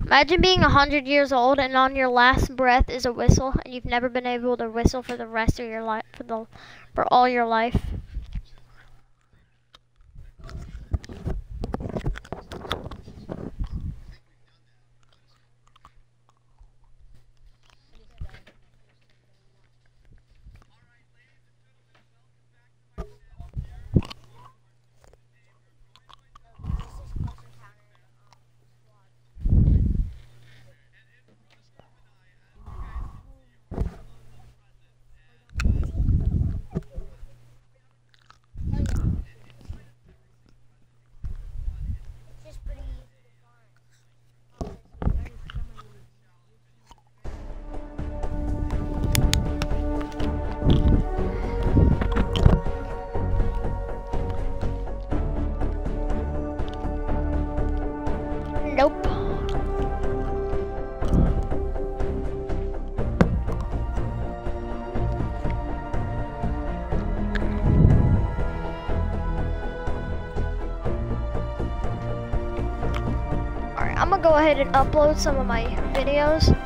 Imagine being a hundred years old and on your last breath is a whistle, and you've never been able to whistle for the rest of your life, for the, for all your life. Ahead and upload some of my videos.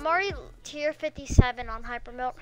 I'm already tier 57 on Hypermilk.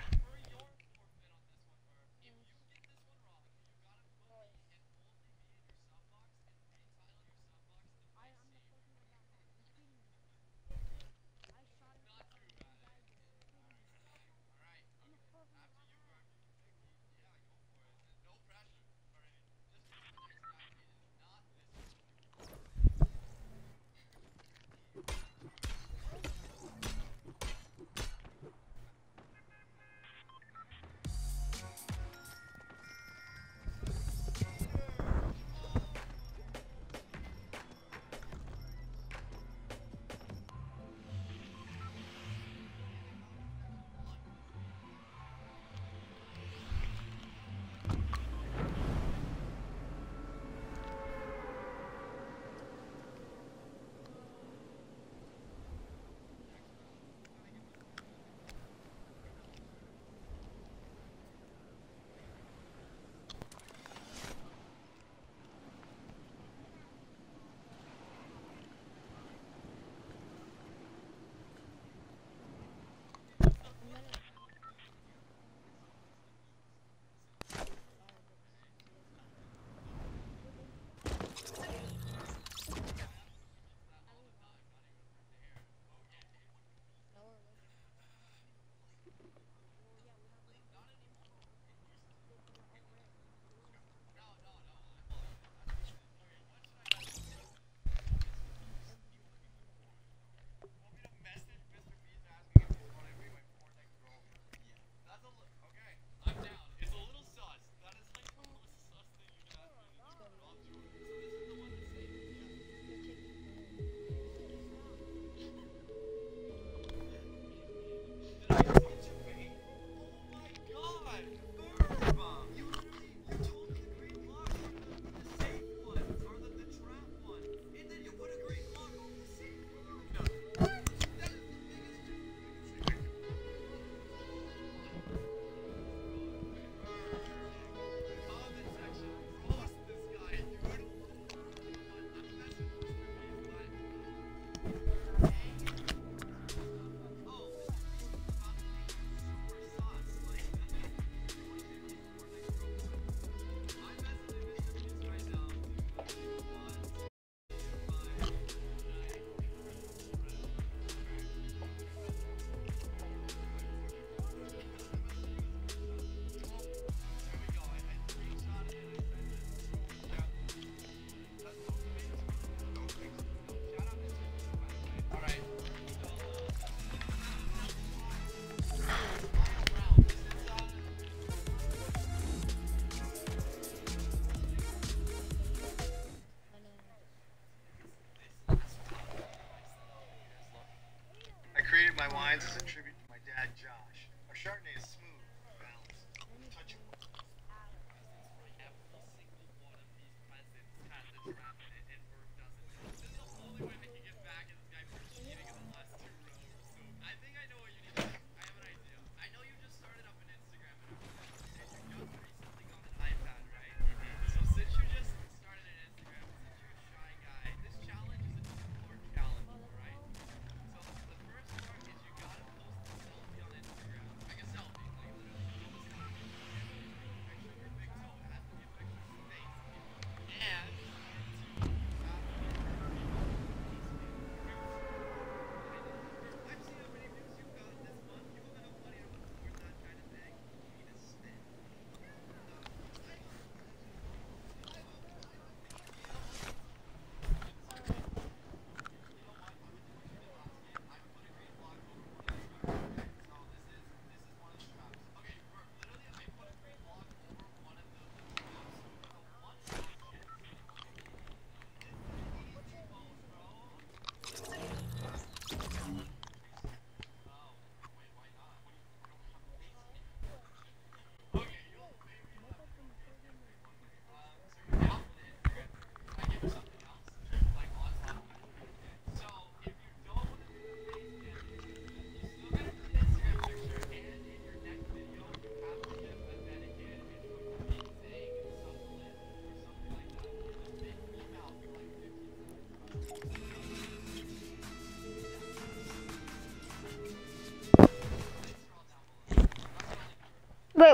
My wines as a tribute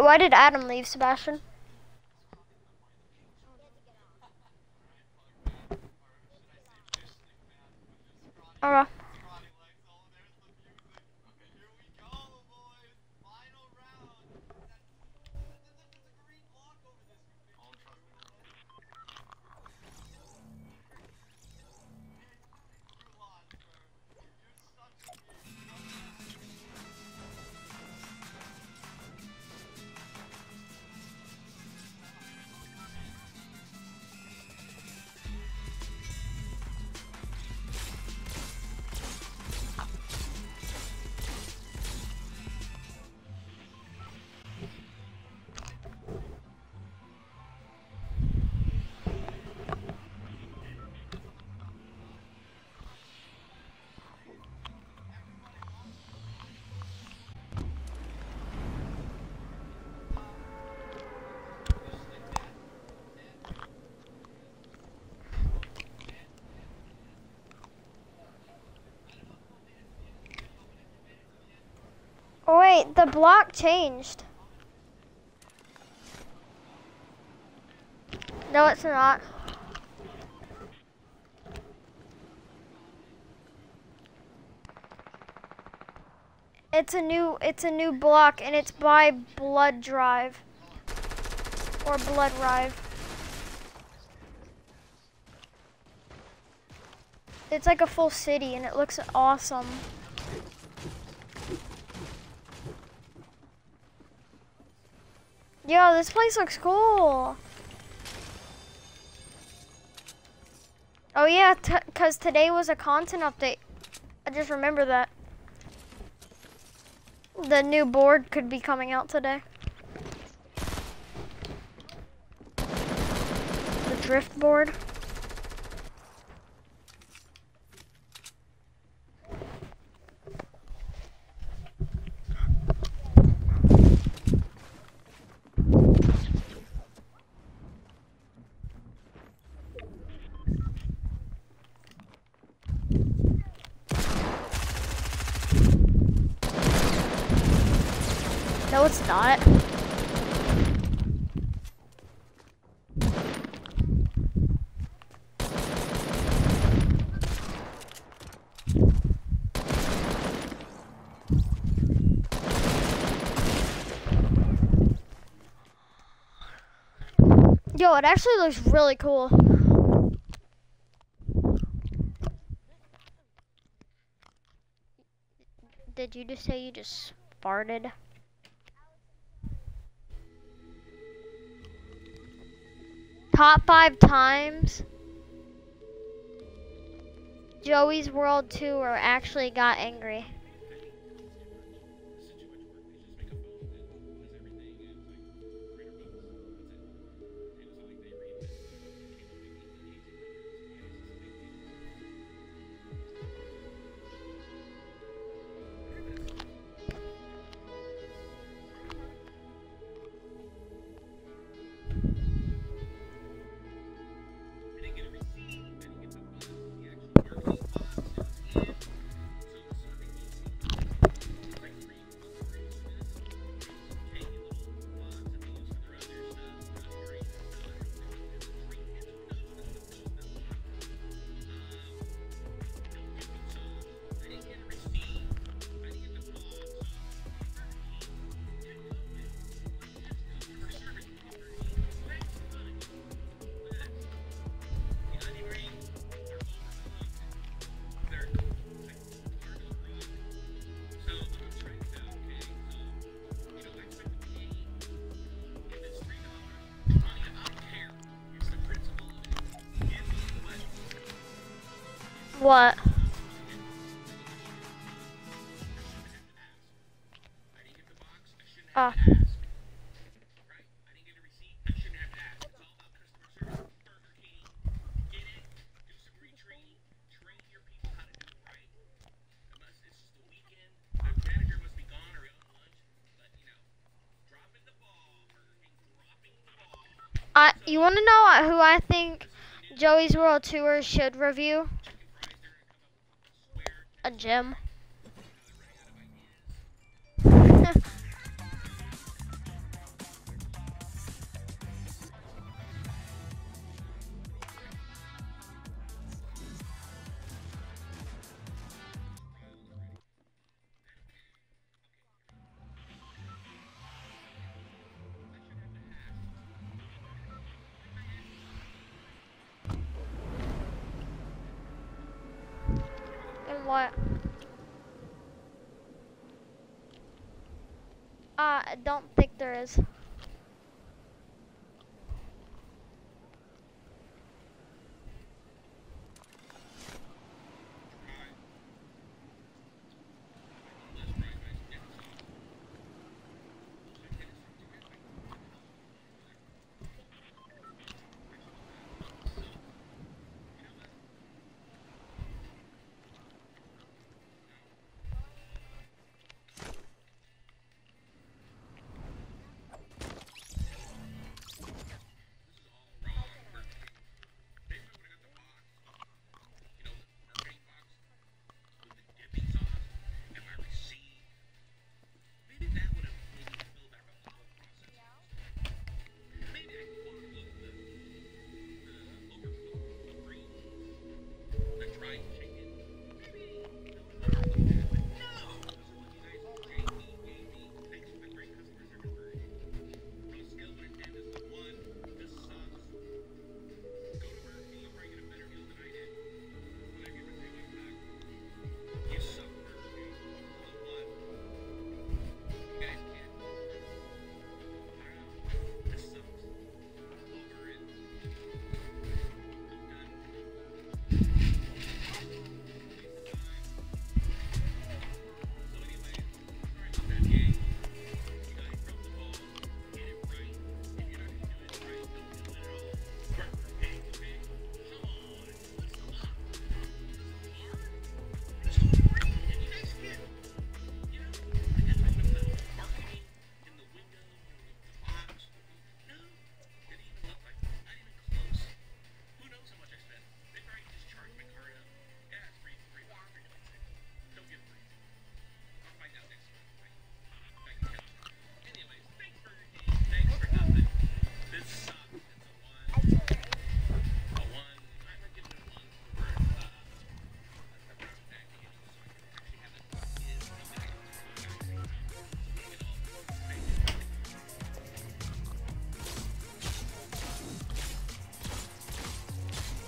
why did Adam leave, Sebastian? Block changed. No, it's not. It's a new it's a new block and it's by Blood Drive. Or Blood Rive. It's like a full city and it looks awesome. Yo, this place looks cool. Oh yeah, because today was a content update. I just remember that. The new board could be coming out today. The drift board. No, it's not. Yo, it actually looks really cool. Did you just say you just farted? Top five times Joey's World Tour actually got angry. What? Ah. I, you want to know who I think Joey's World Tour should review? A don't think there is.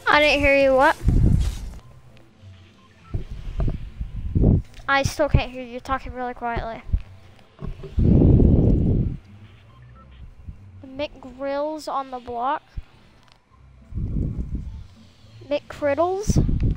I didn't hear you. What? I still can't hear you talking really quietly. McGrills on the block. McCriddles.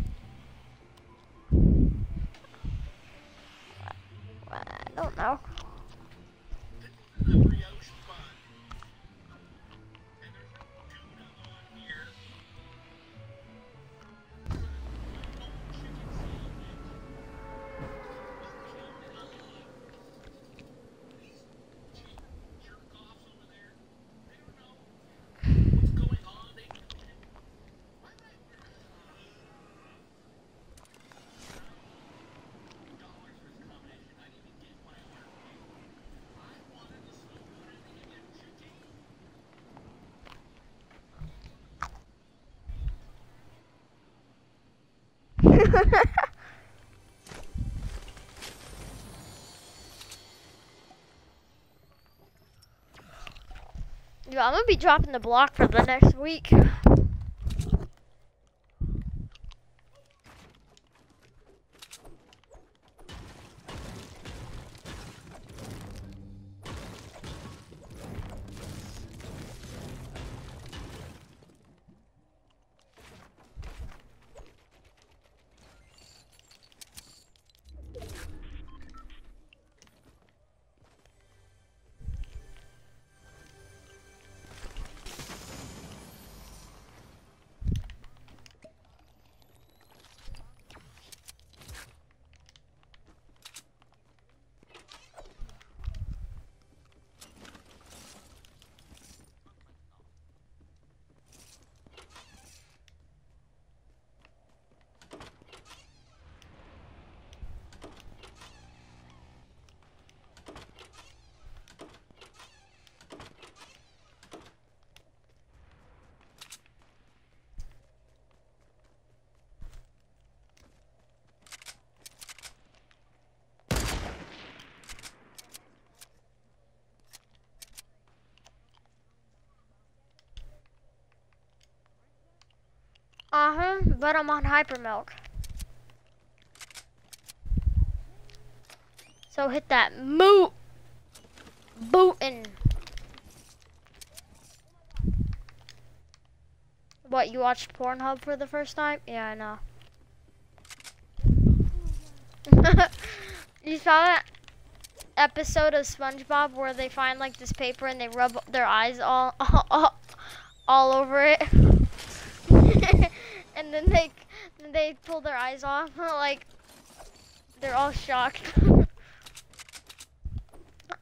Yeah, I'm gonna be dropping the block for the next week. but I'm on hypermilk. So hit that moot bootin. What, you watched Pornhub for the first time? Yeah, I know. you saw that episode of SpongeBob where they find like this paper and they rub their eyes all, all, all over it? Then they they pull their eyes off like they're all shocked.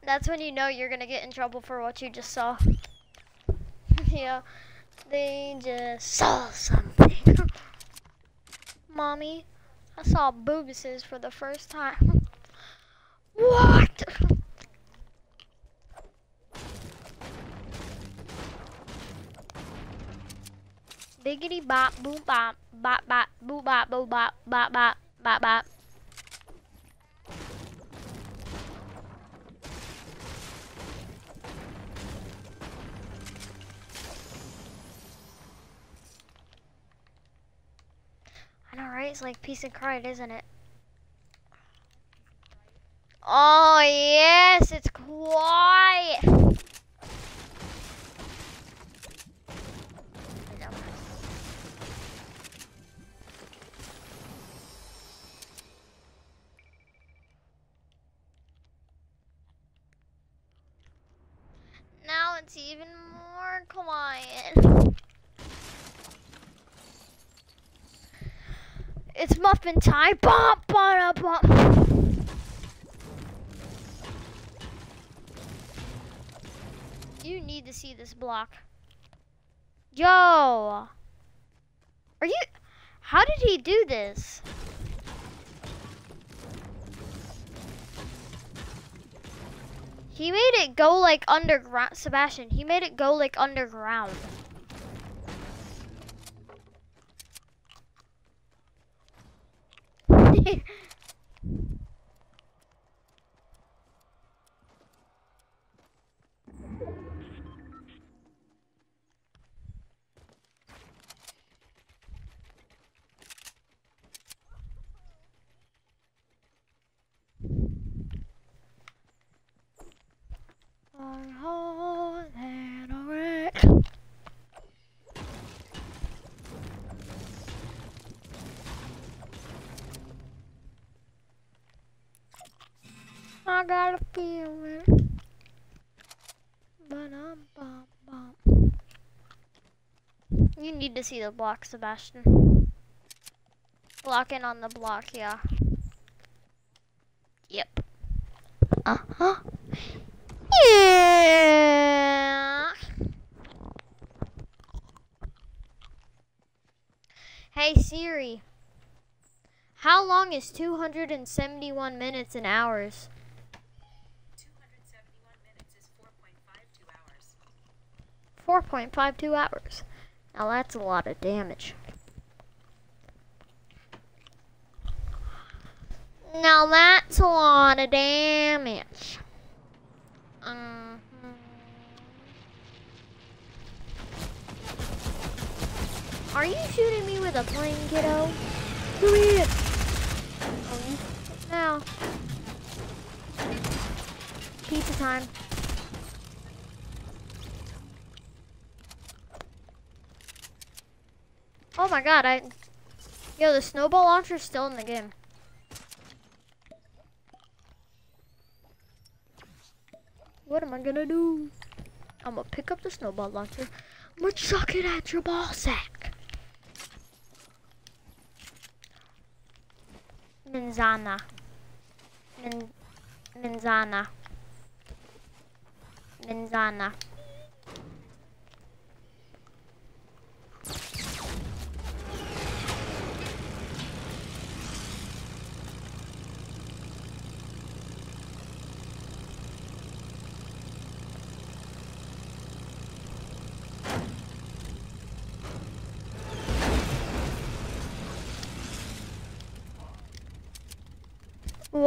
That's when you know you're gonna get in trouble for what you just saw. yeah, they just saw something. Mommy, I saw boobuses for the first time. what? Biggity bop boom bop bop bop boo bop boo bop bop bop bop bop. I know, right? It's like peace and quiet, isn't it? Oh, yes, Muffin time. Bop, bop. You need to see this block. Yo. Are you... How did he do this? He made it go like underground. Sebastian, he made it go like underground. On hold and a wreck. I got a feeling. But I'm bum bum. You need to see the block, Sebastian. Block in on the block, yeah. Yep. Uh huh. Yeah. Hey Siri. How long is 271 minutes in hours? 271 minutes is 4.52 hours. 4.52 hours. Now that's a lot of damage. Now that's a lot of damage. Mhm. Are you shooting me with a plane, kiddo? Come you- Now. Pizza time. Oh my god, I... Yo, the snowball launcher's still in the game. What am I gonna do? I'm gonna pick up the snowball launcher. I'm gonna chuck it at your ball sack. Minzana. Min Minzana. Minzana.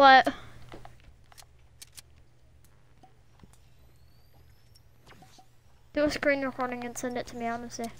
What? Do a screen recording and send it to me, honestly.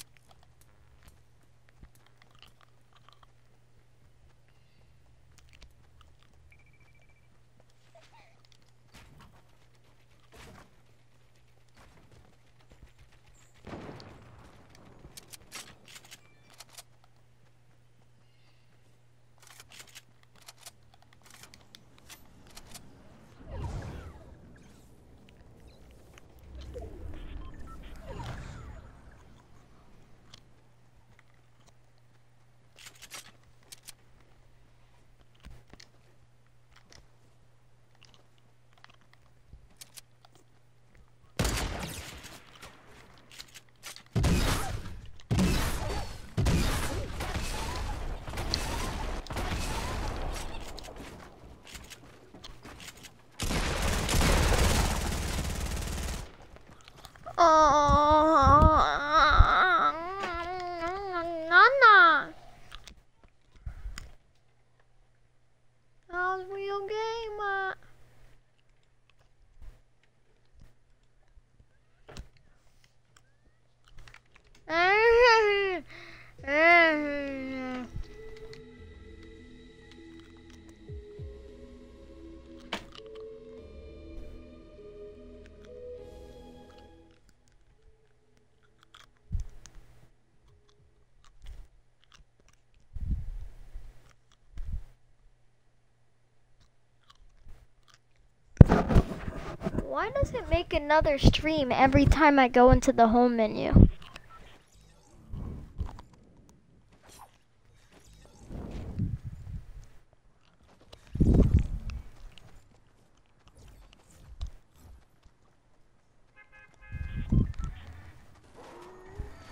Does it make another stream every time I go into the home menu?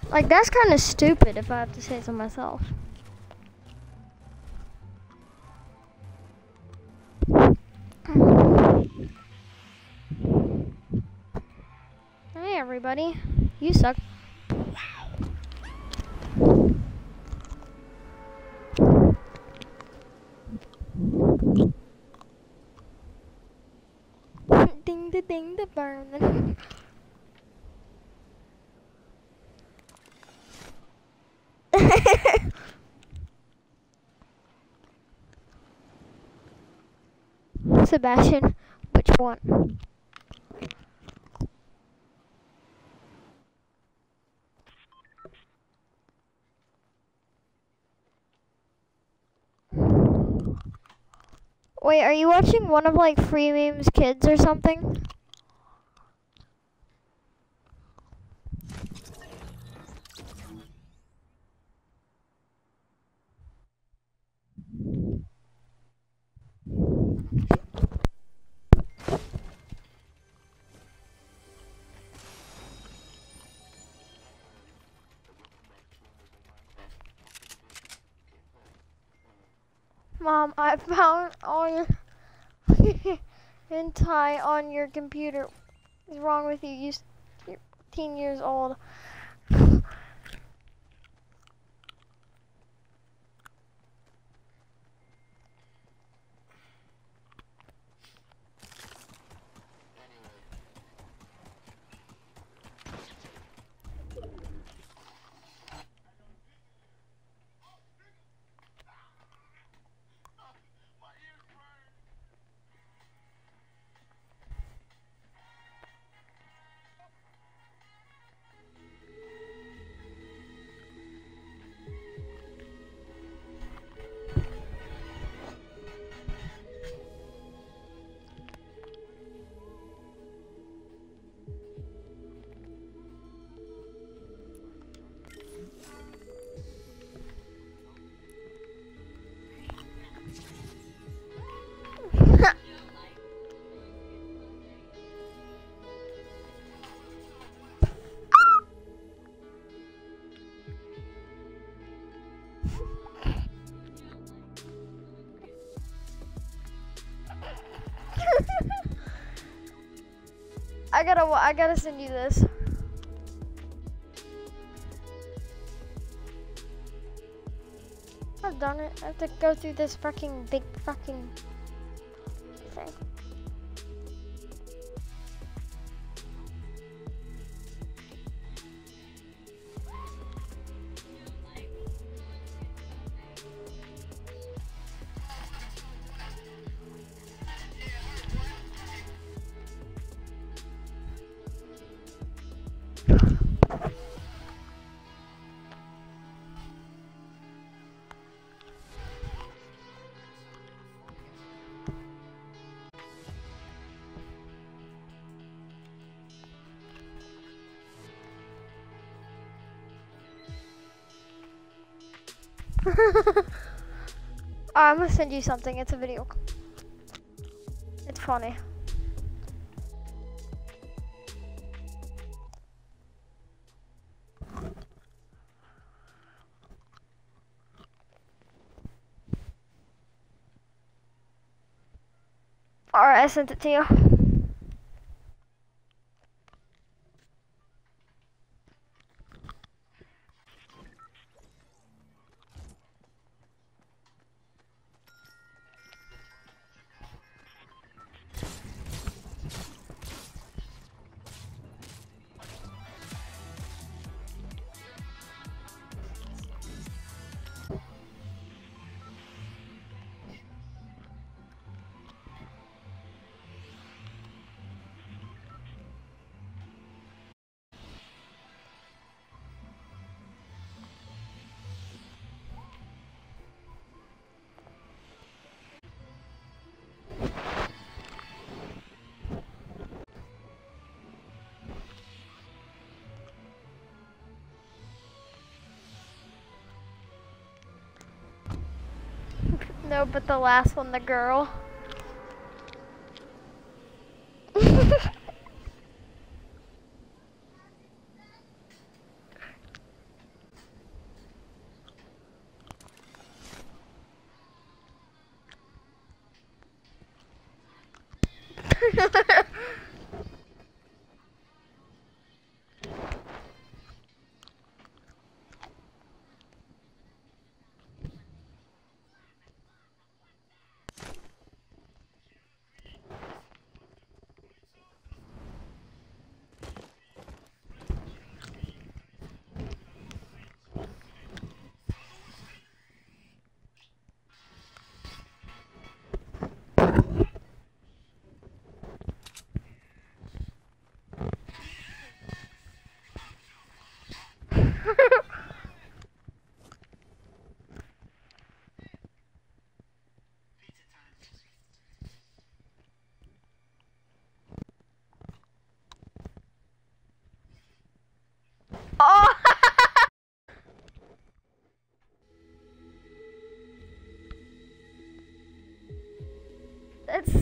Like, that's kind of stupid if I have to say so myself. You suck. ding the ding the burn. Sebastian, which one? Wait, are you watching one of like Free Memes Kids or something? Mom, I found all your hentai on your computer. What's wrong with you? You're 15 years old. I gotta, I gotta send you this. I've done it. I have to go through this fucking big fucking I'm gonna send you something. It's a video. It's funny. Alright, I sent it to you. But the last one, the girl.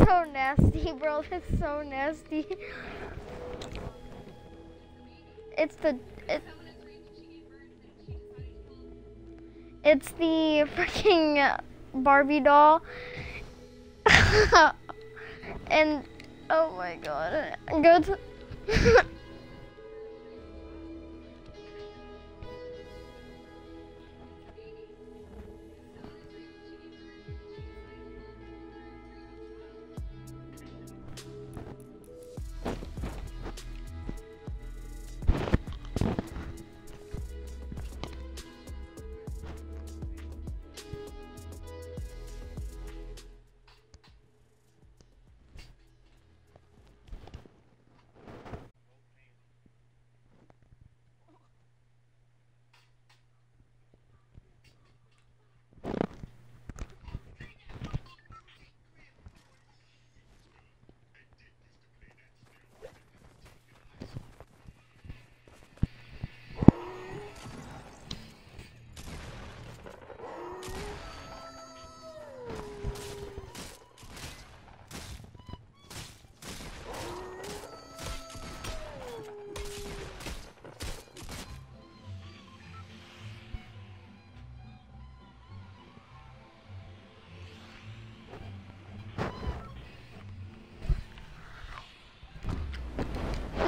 So nasty, bro. That's so nasty. It's the it, it's the freaking Barbie doll. and oh my god. Go to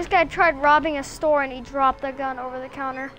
guy tried robbing a store and he dropped the gun over the counter.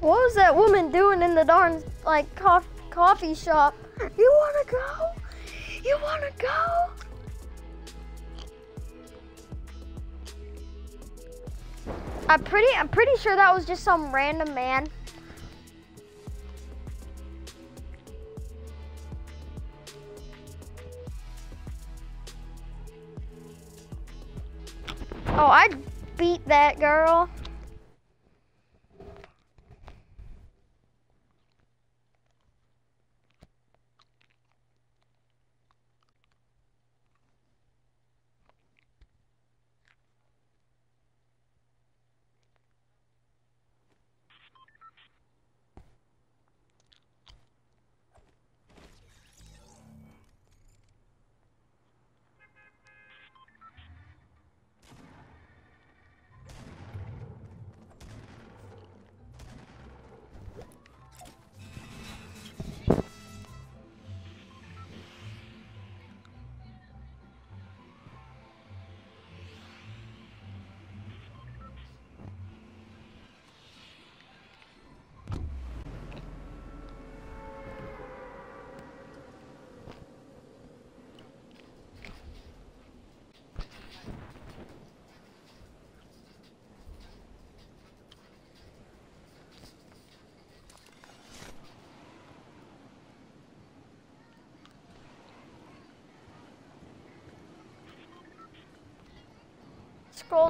What was that woman doing in the darn like cof- coffee shop? You wanna go? You wanna go? I'm pretty I'm pretty sure that was just some random man.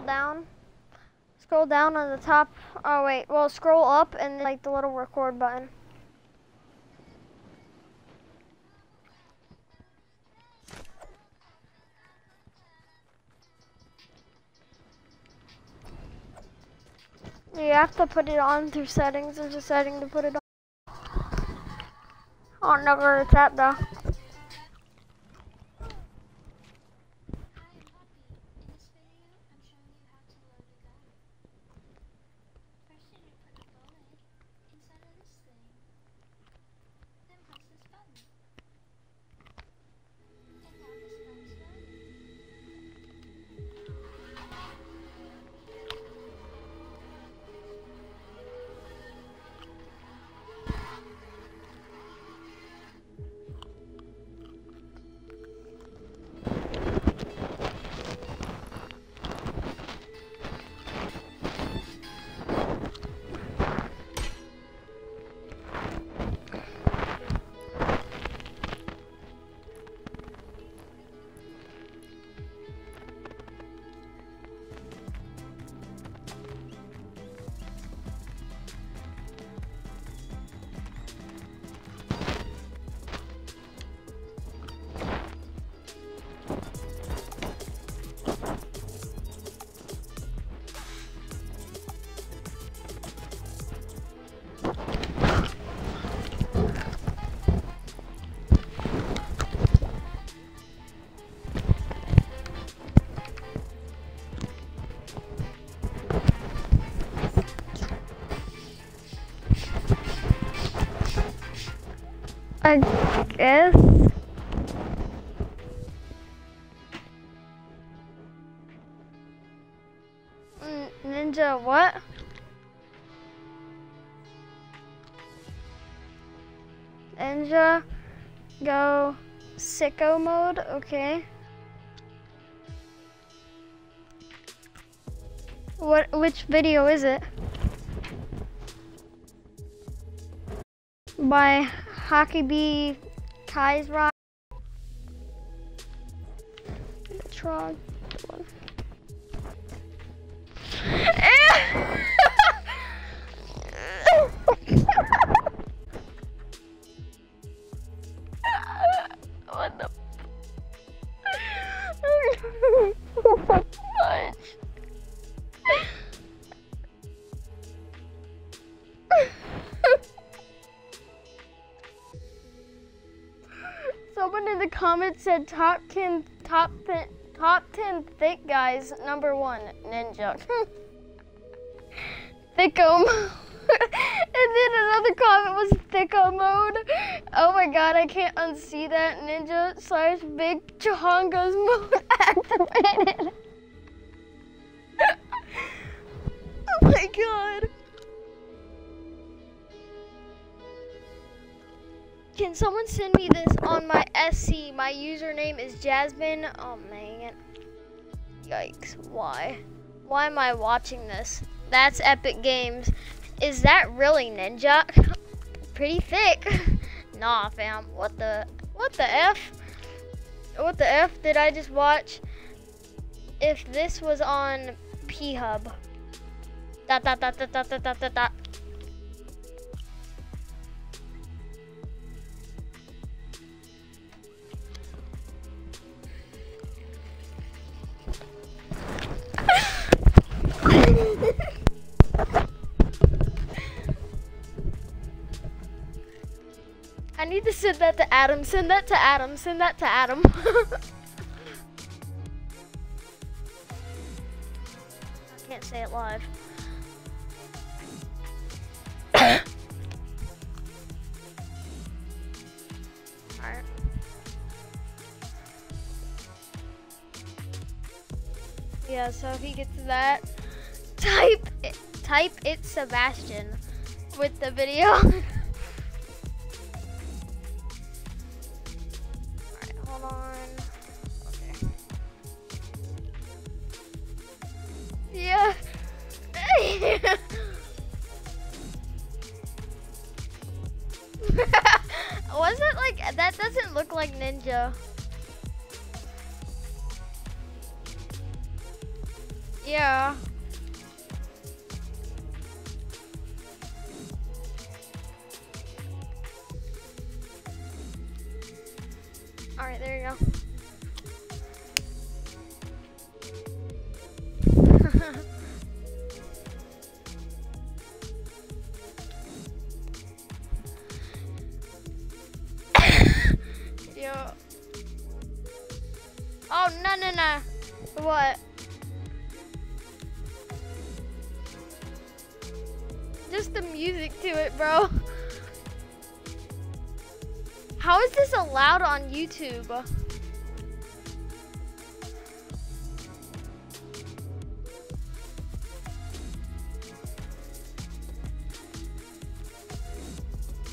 Down. Scroll down on the top. Oh wait, well scroll up and like the little record button. You have to put it on through settings. There's a setting to put it on. Oh, know where it's at though. I guess. Ninja, what? Ninja, go sicko mode, okay. What, which video is it? By Hockey B Kai's Rock. said top 10, top, top 10 thick guys, number one, ninja. Thicko mode. and then another comment was Thicko mode. Oh my god, I can't unsee that. Ninja slash Big Chungus mode activated. oh my god. Can someone send me this on my SC? My username is Jasmine. Oh man. Yikes. Why? Why am I watching this? That's Epic Games. Is that really Ninja? Pretty thick. nah, fam. What the what the F? What the F did I just watch? If this was on P Hub. Dot dot dot dot dot dot dot dot send that to Adam. Send that to Adam. Send that to Adam. I can't say it live. Alright. Yeah, so if he gets that, type it, type it Sebastian with the video. Yeah. Was it like that doesn't look like ninja. Yeah. YouTube?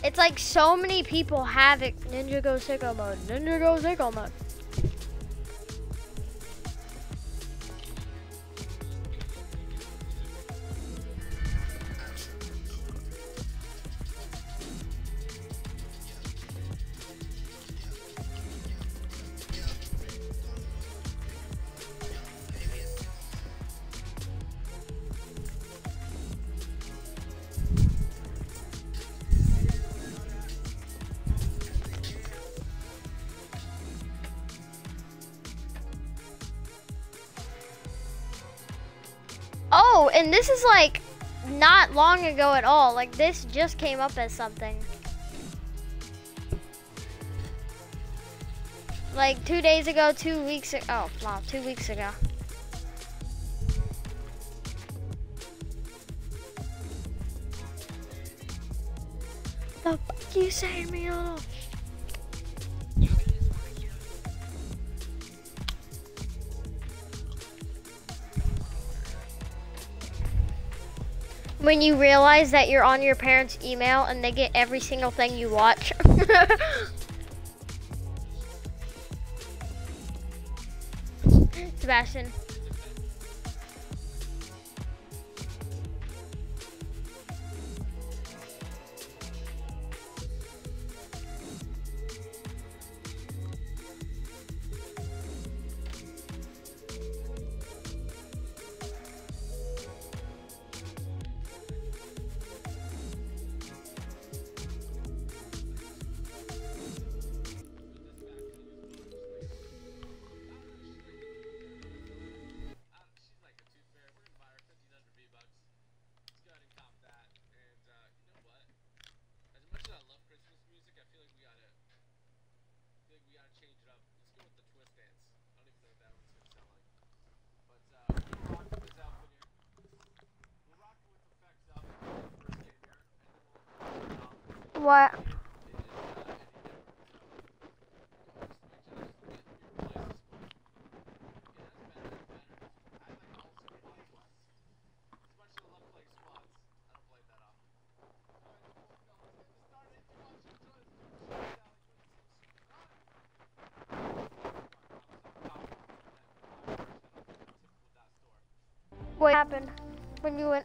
It's like so many people have it. Ninja Go Sicko Mode. Ninja Go Sicko Mode. Long ago at all. Like this just came up as something. Like two days ago, two weeks ago. Oh, wow, two weeks ago. The fuck you saying me off? When you realize that you're on your parents' email and they get every single thing you watch. Sebastian. When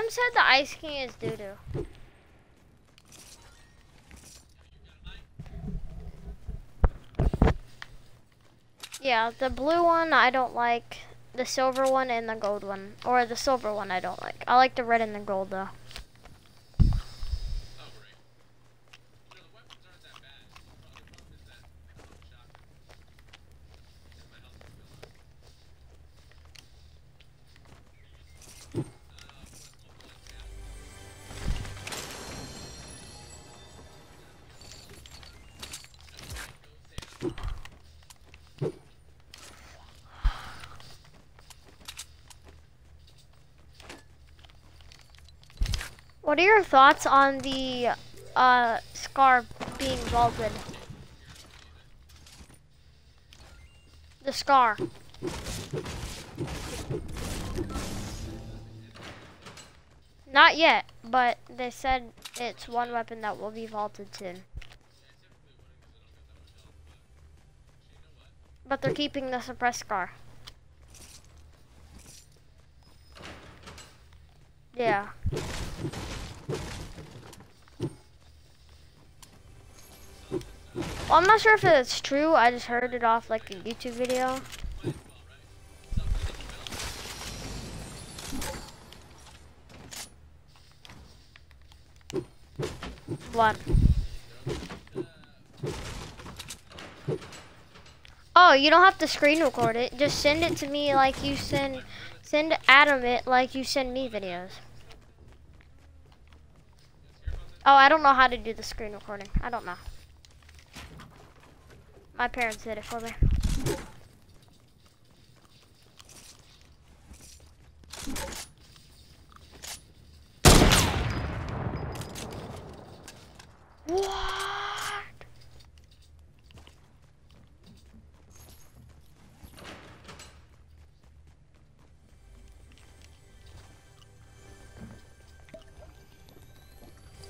Adam said the Ice King is doo doo. Yeah, the blue one I don't like, the silver one and the gold one. Or the silver one I don't like. I like the red and the gold though. What are your thoughts on the uh, scar being vaulted? The scar. Not yet, but they said it's one weapon that will be vaulted soon. But they're keeping the suppressed scar. Yeah. Well, I'm not sure if it's true. I just heard it off like a YouTube video. What? Oh, you don't have to screen record it. Just send it to me like you send send Adam it like you send me videos. Oh, I don't know how to do the screen recording. I don't know. My parents did it for me.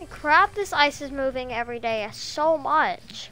Crap, this ice is moving every day so much.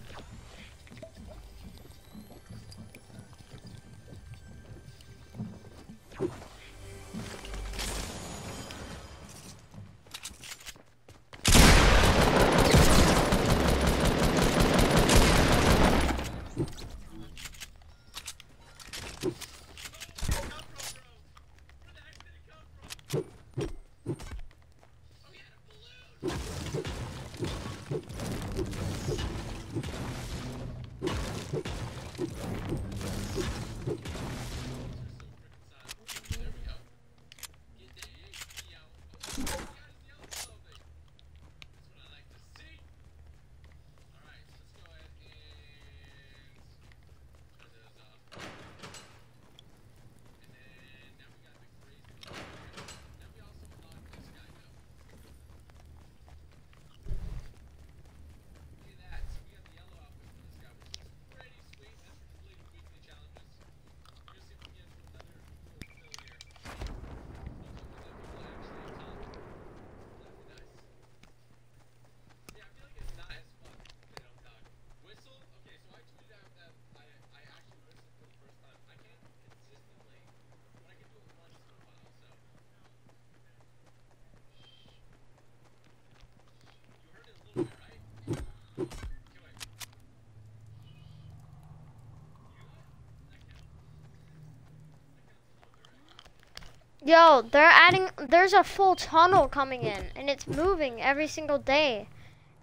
Yo, they're adding, there's a full tunnel coming in, and it's moving every single day.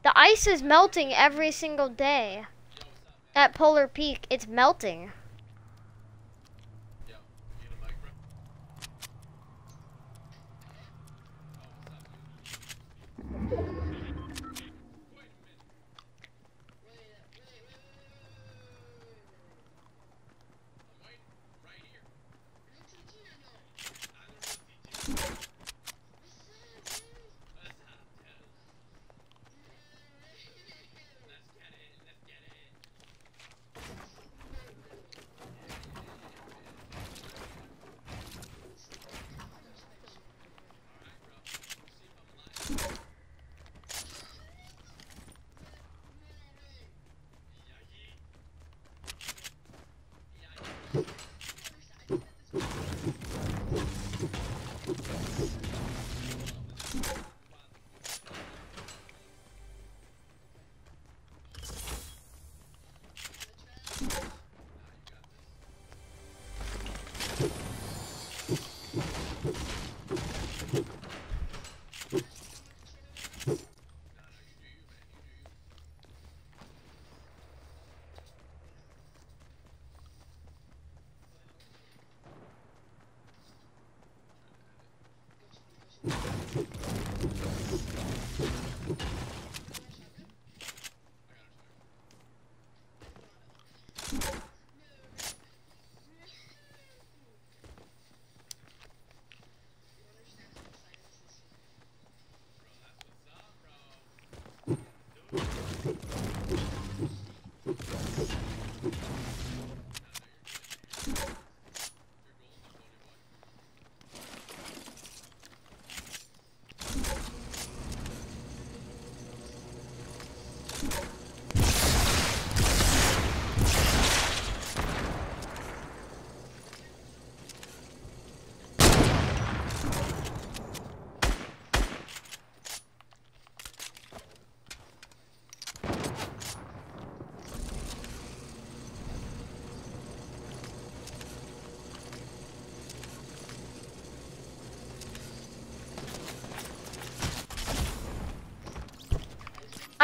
The ice is melting every single day. At Polar Peak, it's melting.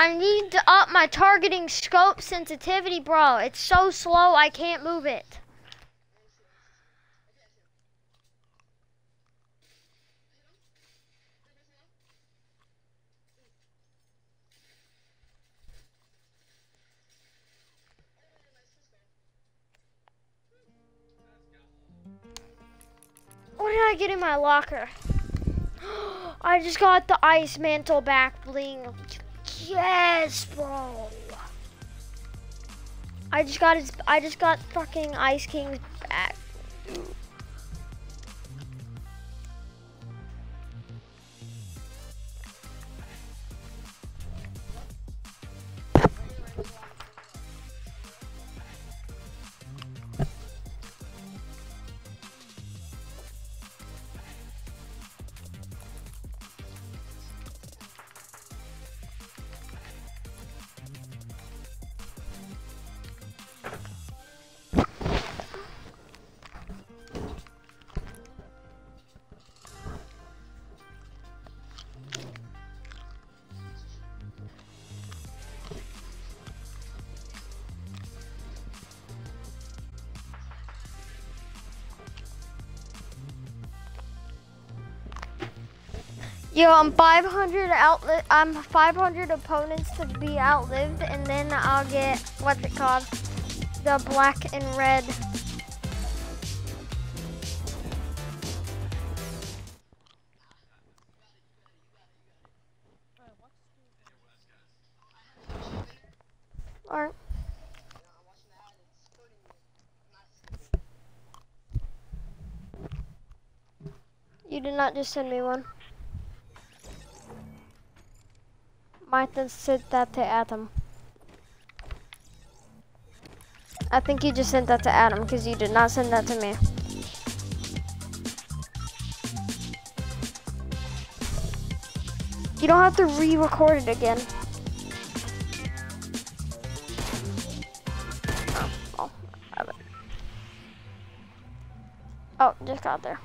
I need to up my targeting scope sensitivity, bro. It's so slow, I can't move it. What did I get in my locker? I just got the ice mantle back bling Yes, bro. I just got his. I just got fucking Ice King's back. Yo, I'm 500 outlet. I'm 500 opponents to be outlived, and then I'll get what's it called, the black and red. All right. You did not just send me one. Martin sent that to Adam. I think you just sent that to Adam because you did not send that to me. You don't have to re-record it again. Oh, oh just got there.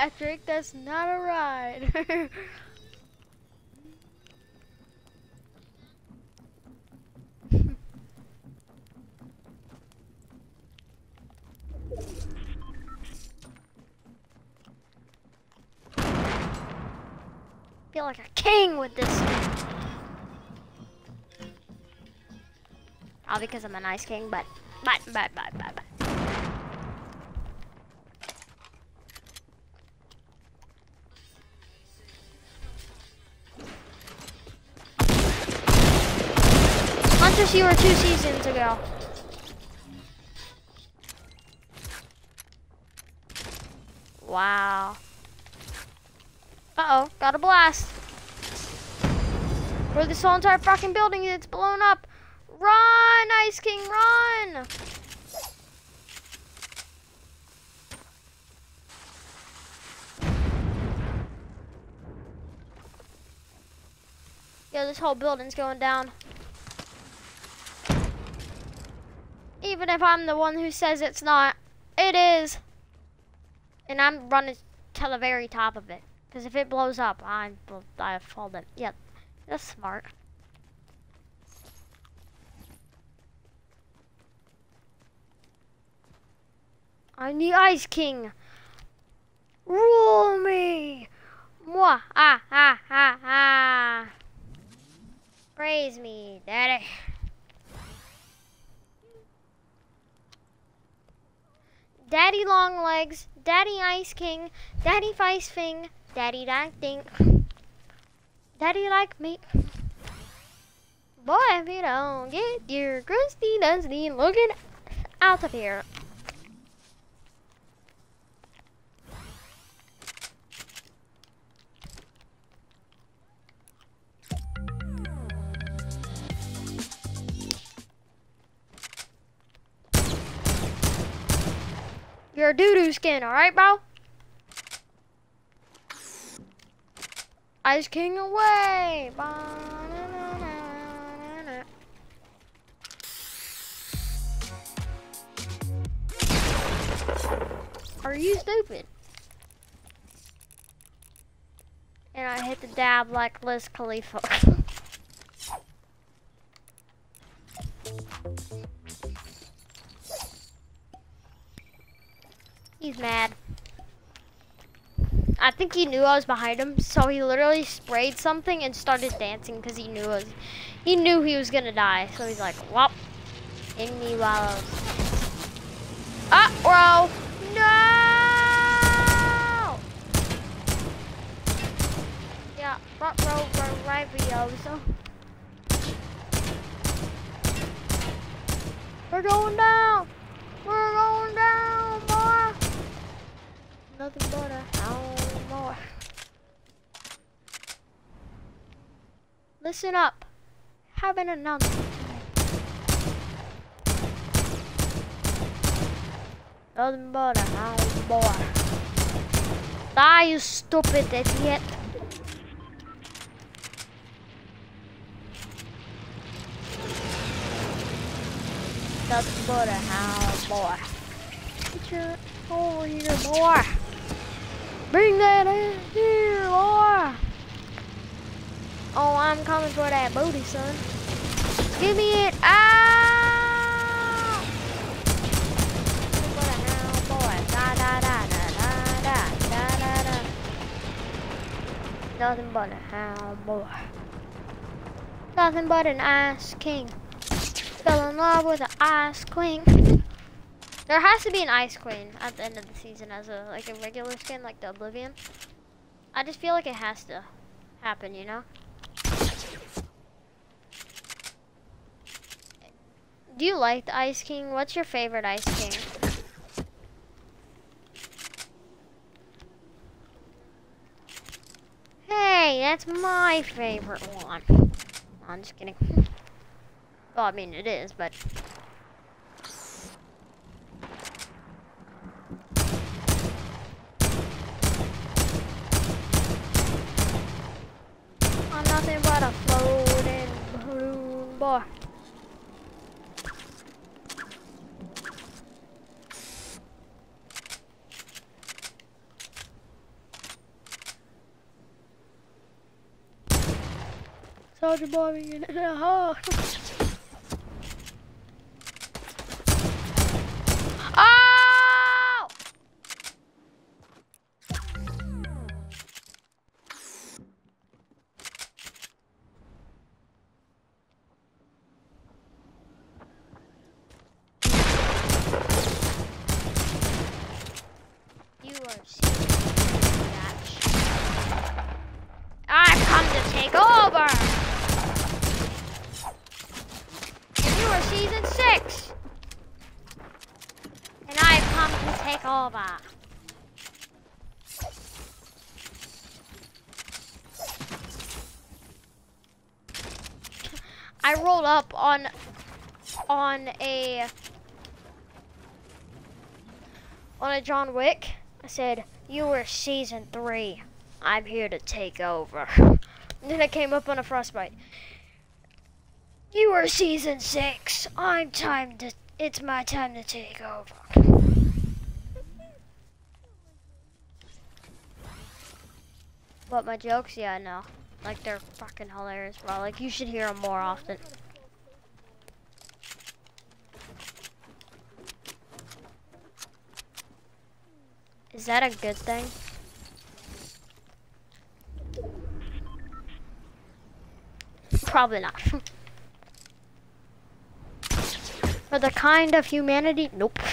Patrick, that's not a ride. Feel like a king with this. All because I'm a nice king, but, but, but, but, but, but. Hunters, you were two seasons ago. Wow. Uh-oh, got a blast. For this whole entire fucking building, it's blown up. Run, Ice King, run! Yeah, this whole building's going down. Even if I'm the one who says it's not, it is. And I'm running to the very top of it. Because if it blows up, I I fall in. Yep, that's smart. I'm the Ice King. Rule me. Mwah, ah, ah, ah, ah. Praise me, daddy. Daddy Long Legs, Daddy Ice King, Daddy Vice Fing, Daddy That Dink, Daddy Like Me. Boy, if you don't get your crusty dusty looking out of here. You're a doo-doo skin, alright, bro? Ice King away! Are you stupid? And I hit the dab like Wiz Khalifa. He's mad. I think he knew I was behind him, so he literally sprayed something and started dancing because he knew was, he knew he was gonna die. So he's like, "Wop, in me wallows." Ah, bro, no! Yeah, front row, right, so we're going down. We're going down. Nothing but a hound more. Listen up. Have an announcement. Nothing but a hound boy. Die, you stupid idiot. Nothing but a hound boy. Get your over here, boy. Bring that in here, boy! Oh, I'm coming for that booty, son. Give me it. Ah! Nothing but a hound boy. Nothing but an ice king. Fell in love with an ice queen. There has to be an Ice Queen at the end of the season as a like a regular skin, like the Oblivion. I just feel like it has to happen, you know? Do you like the Ice King? What's your favorite Ice King? Hey, that's my favorite one. I'm just kidding. Well, I mean, it is, but Boy in a hole. Oh! You are serious, match. I've come to take over! And you are season six! And I've come to take over. I rolled up on on a on a John Wick. I said, "You were season three. I'm here to take over." Then I came up on a frostbite. You were season six. I'm time to. It's my time to take over. But my jokes, yeah, I know. Like they're fucking hilarious, bro. Like you should hear them more often. Is that a good thing? Probably not. For the kind of humanity, nope.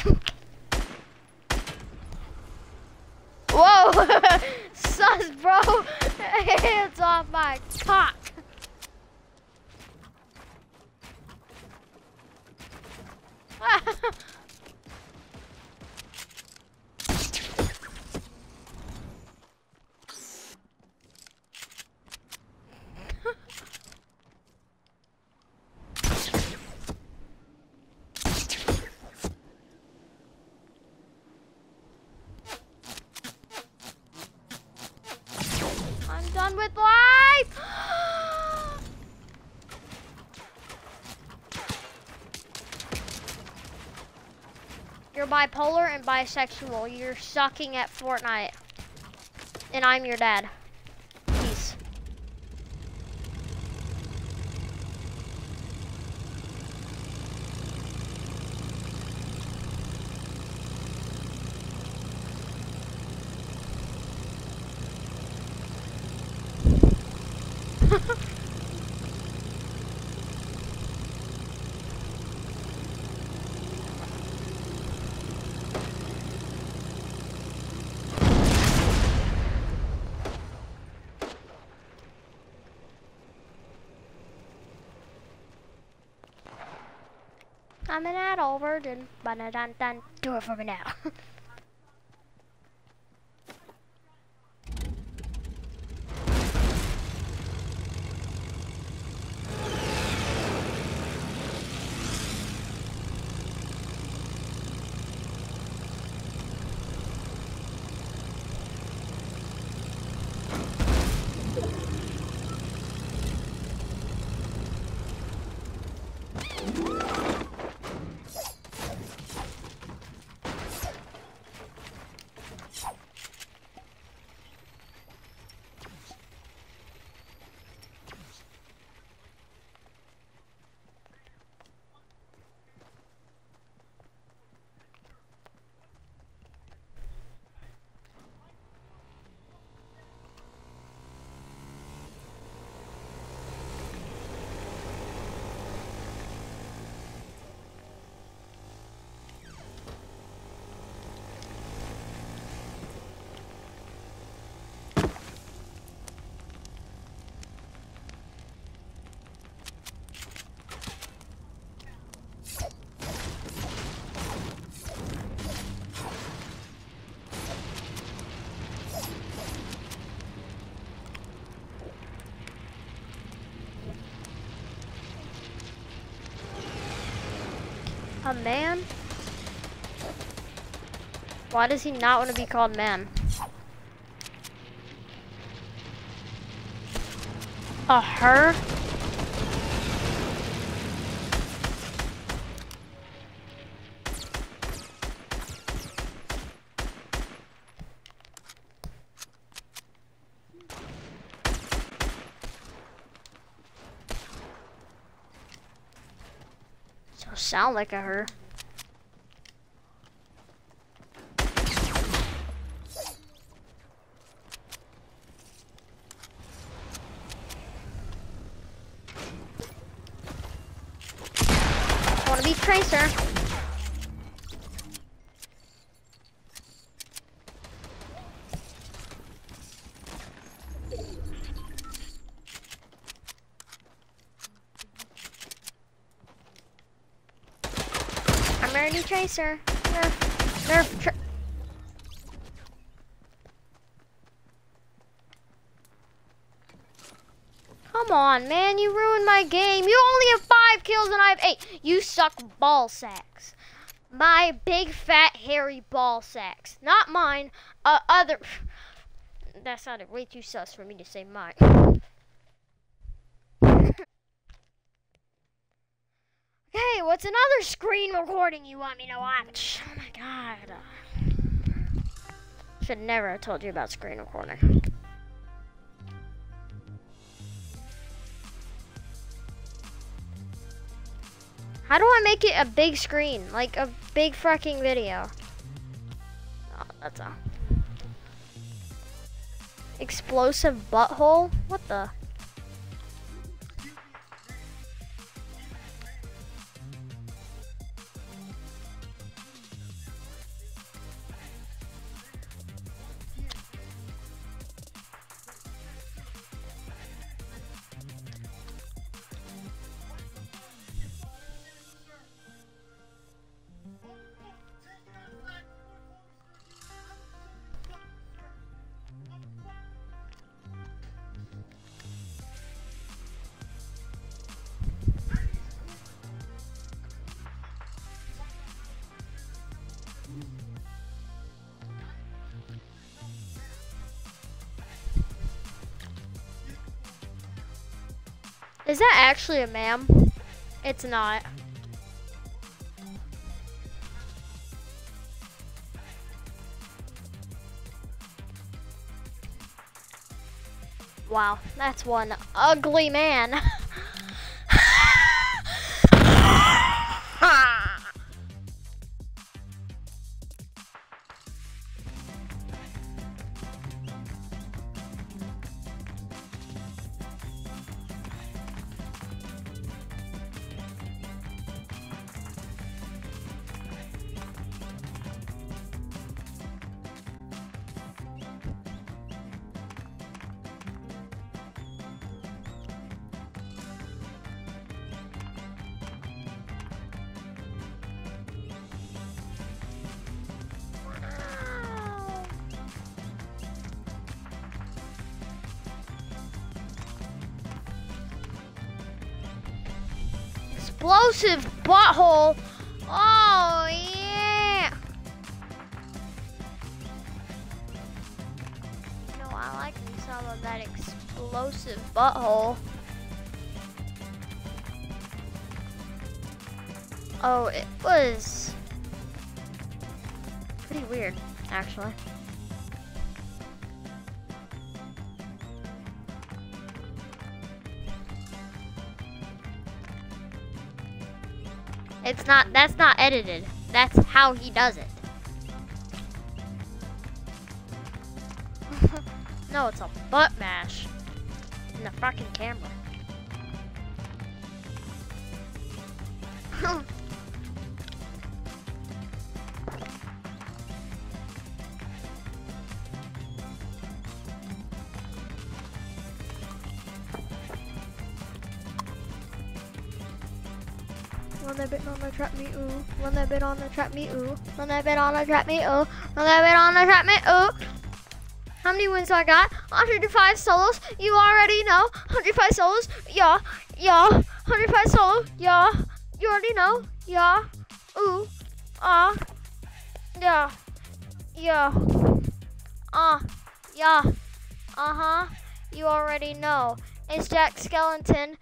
Whoa! Sus, bro! Hands off my cock! I'm done with life! You're bipolar and bisexual. You're sucking at Fortnite. And I'm your dad. Peace. I'm an adult virgin. Ba-da-dun-dun. Do it for me now. Man? Why does he not want to be called man? A her? So sound like a her. Wanna be Tracer? Nerf, nerf, Come on, man, you ruined my game. You only have five kills and I have eight. You suck ball sacks. My big fat hairy ball sacks. Not mine. Uh, other. That sounded way too sus for me to say mine. What's another screen recording you want me to watch? Oh my god. Should never have told you about screen recording. How do I make it a big screen? Like a big fucking video. Oh, that's a explosive butthole? What the? Is that actually a ma'am? It's not. Wow, that's one ugly man. Explosive not, that's not edited. That's how he does it. Run bit on the trap me ooh. Run that bit on the trap me ooh. Run that bit on the trap me ooh. How many wins do I got? 105 solos. You already know. 105 solos. Yeah. Yeah. 105 solo. Yeah. You already know. Yeah. Ooh. Ah. Yeah. Yeah. Uh. Yeah. Uh-huh. You already know. It's Jack Skeleton.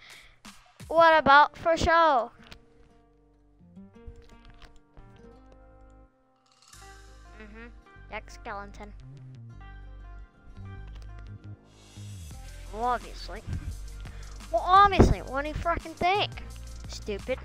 What about for show? Well, obviously. Well, obviously. What do you fucking think? Stupid.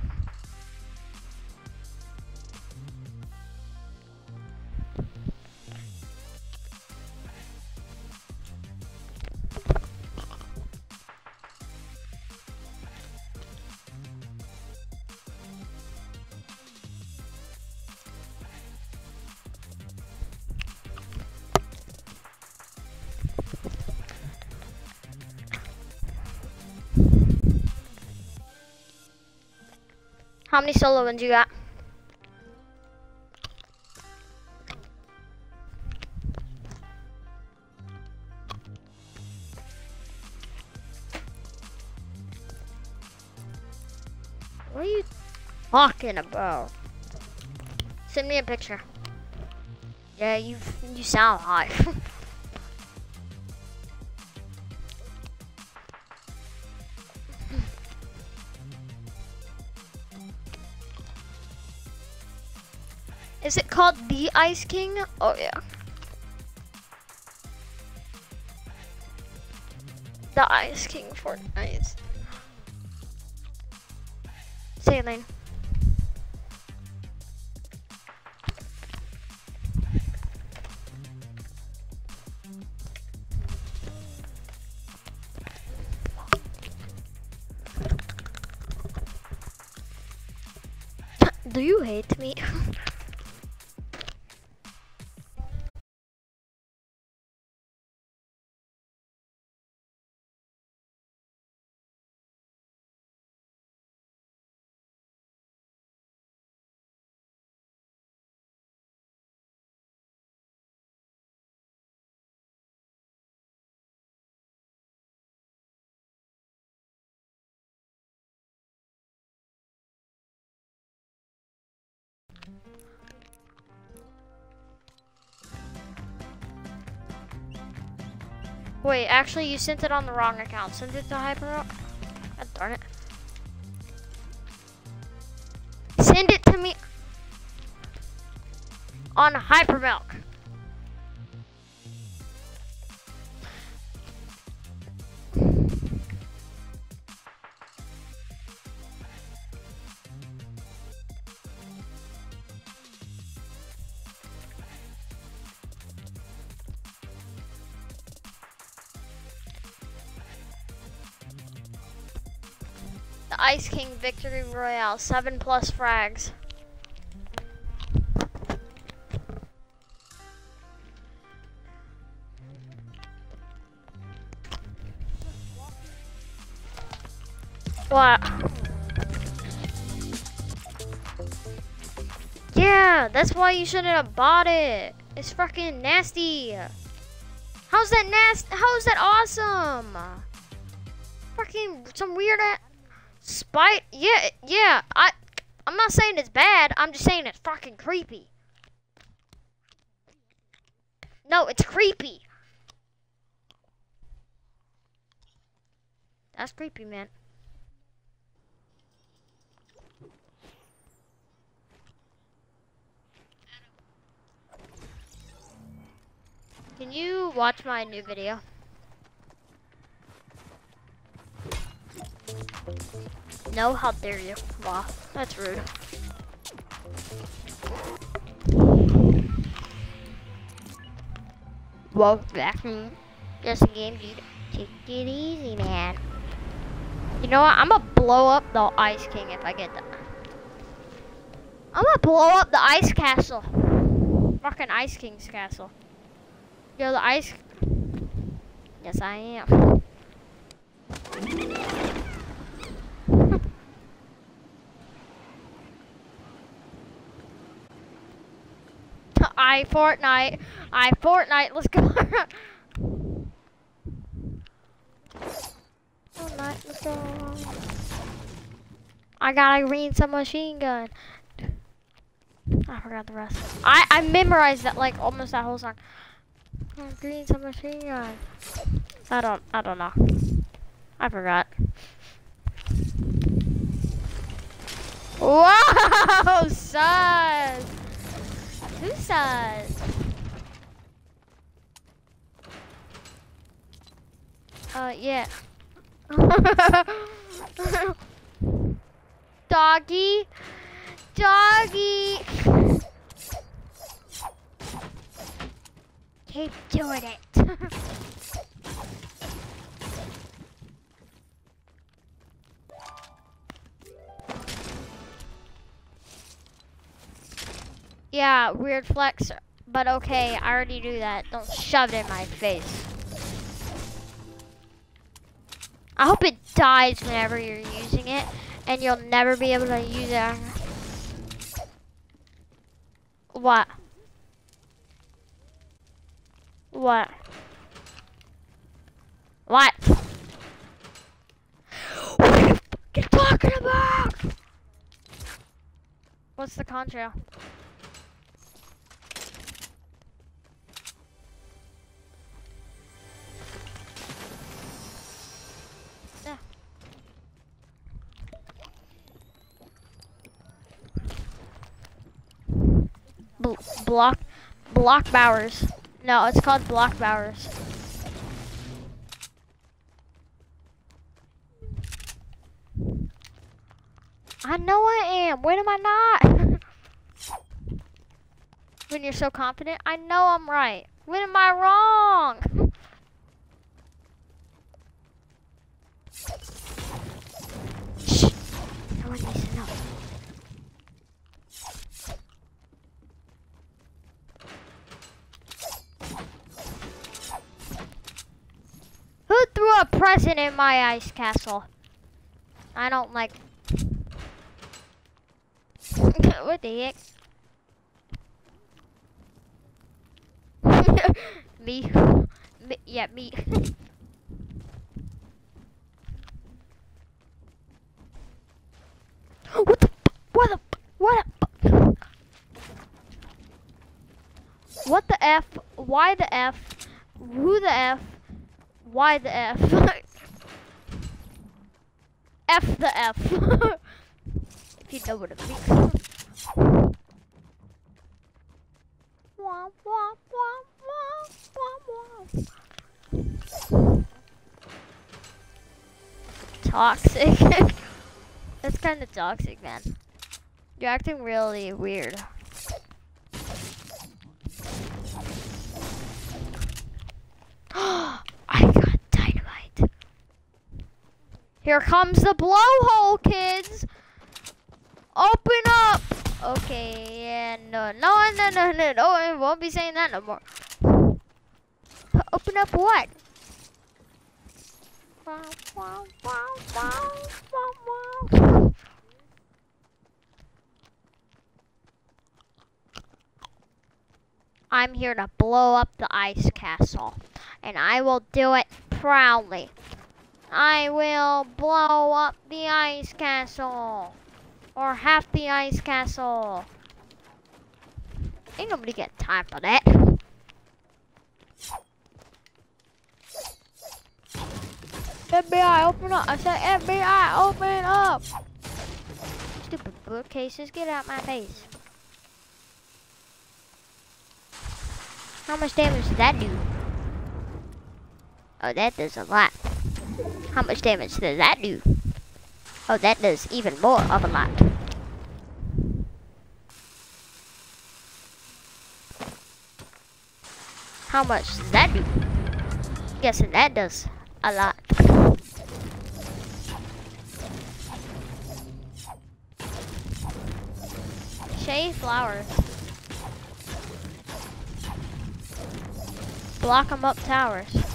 How many solo ones you got? What are you talking about? Send me a picture. Yeah, you you sound hot. Is it called the Ice King? Oh yeah. The Ice King Fortnite. Sailing. Do you hate me? Wait, actually, you sent it on the wrong account. Send it to Hyper. God darn it. Send it to me on Hypermilk. Ice King Victory Royale, 7 plus frags. What? Yeah, that's why you shouldn't have bought it. It's fucking nasty. How's that nasty? How's that awesome? Fucking some weird ass. Spite? Yeah, yeah. I, I'm not saying it's bad. I'm just saying it's fucking creepy. No, it's creepy. That's creepy, man. Can you watch my new video? No, how dare you? Wow, that's rude. Welcome back from just a game, dude. Take it easy, man. You know what? I'm gonna blow up the Ice King if I get that. I'm gonna blow up the Ice Castle. Fucking Ice King's castle. Yo, the Ice. Yes, I am. I Fortnite. I Fortnite. Let's go. Fortnite. Let's go. I got a green submachine gun. I forgot the rest. I, I memorized that like almost that whole song. Green submachine gun. I don't I don't know. I forgot. Whoa, sus! Who sus? Uh, yeah. Doggy. Doggy. Keep doing it. yeah, weird flex, but okay, I already knew that. Don't shove it in my face. I hope it dies whenever you're using it, and you'll never be able to use it. What? What? What? What are you fucking talking about? What's the contrail? Block, block Bowers. No, it's called block Bowers. I know I am. When am I not? when you're so confident, I know I'm right. When am I wrong? Shh. No one needs to know. Threw a present in my ice castle? I don't like. what the heck? me. me. Yeah, me. what the? What the? What? The, what the f? Why the f? Who the f? Why the f? f the f. if you know what it means. Wah, wah, wah. Toxic. That's kind of toxic, man. You're acting really weird. I got dynamite. Here comes the blowhole, kids. Open up. Okay, yeah, uh, no, no, no, no, no, no, I won't be saying that no more. Open up what? I'm here to blow up the ice castle, and I will do it proudly. I will blow up the ice castle, or half the ice castle. Ain't nobody got time for that. FBI, open up. I said FBI, open up. Stupid bookcases, get out my face. How much damage did that do? Oh, that does a lot. How much damage does that do? Oh, that does even more of a lot. How much does that do? Guessing that does a lot. Shay flowers. them up towers.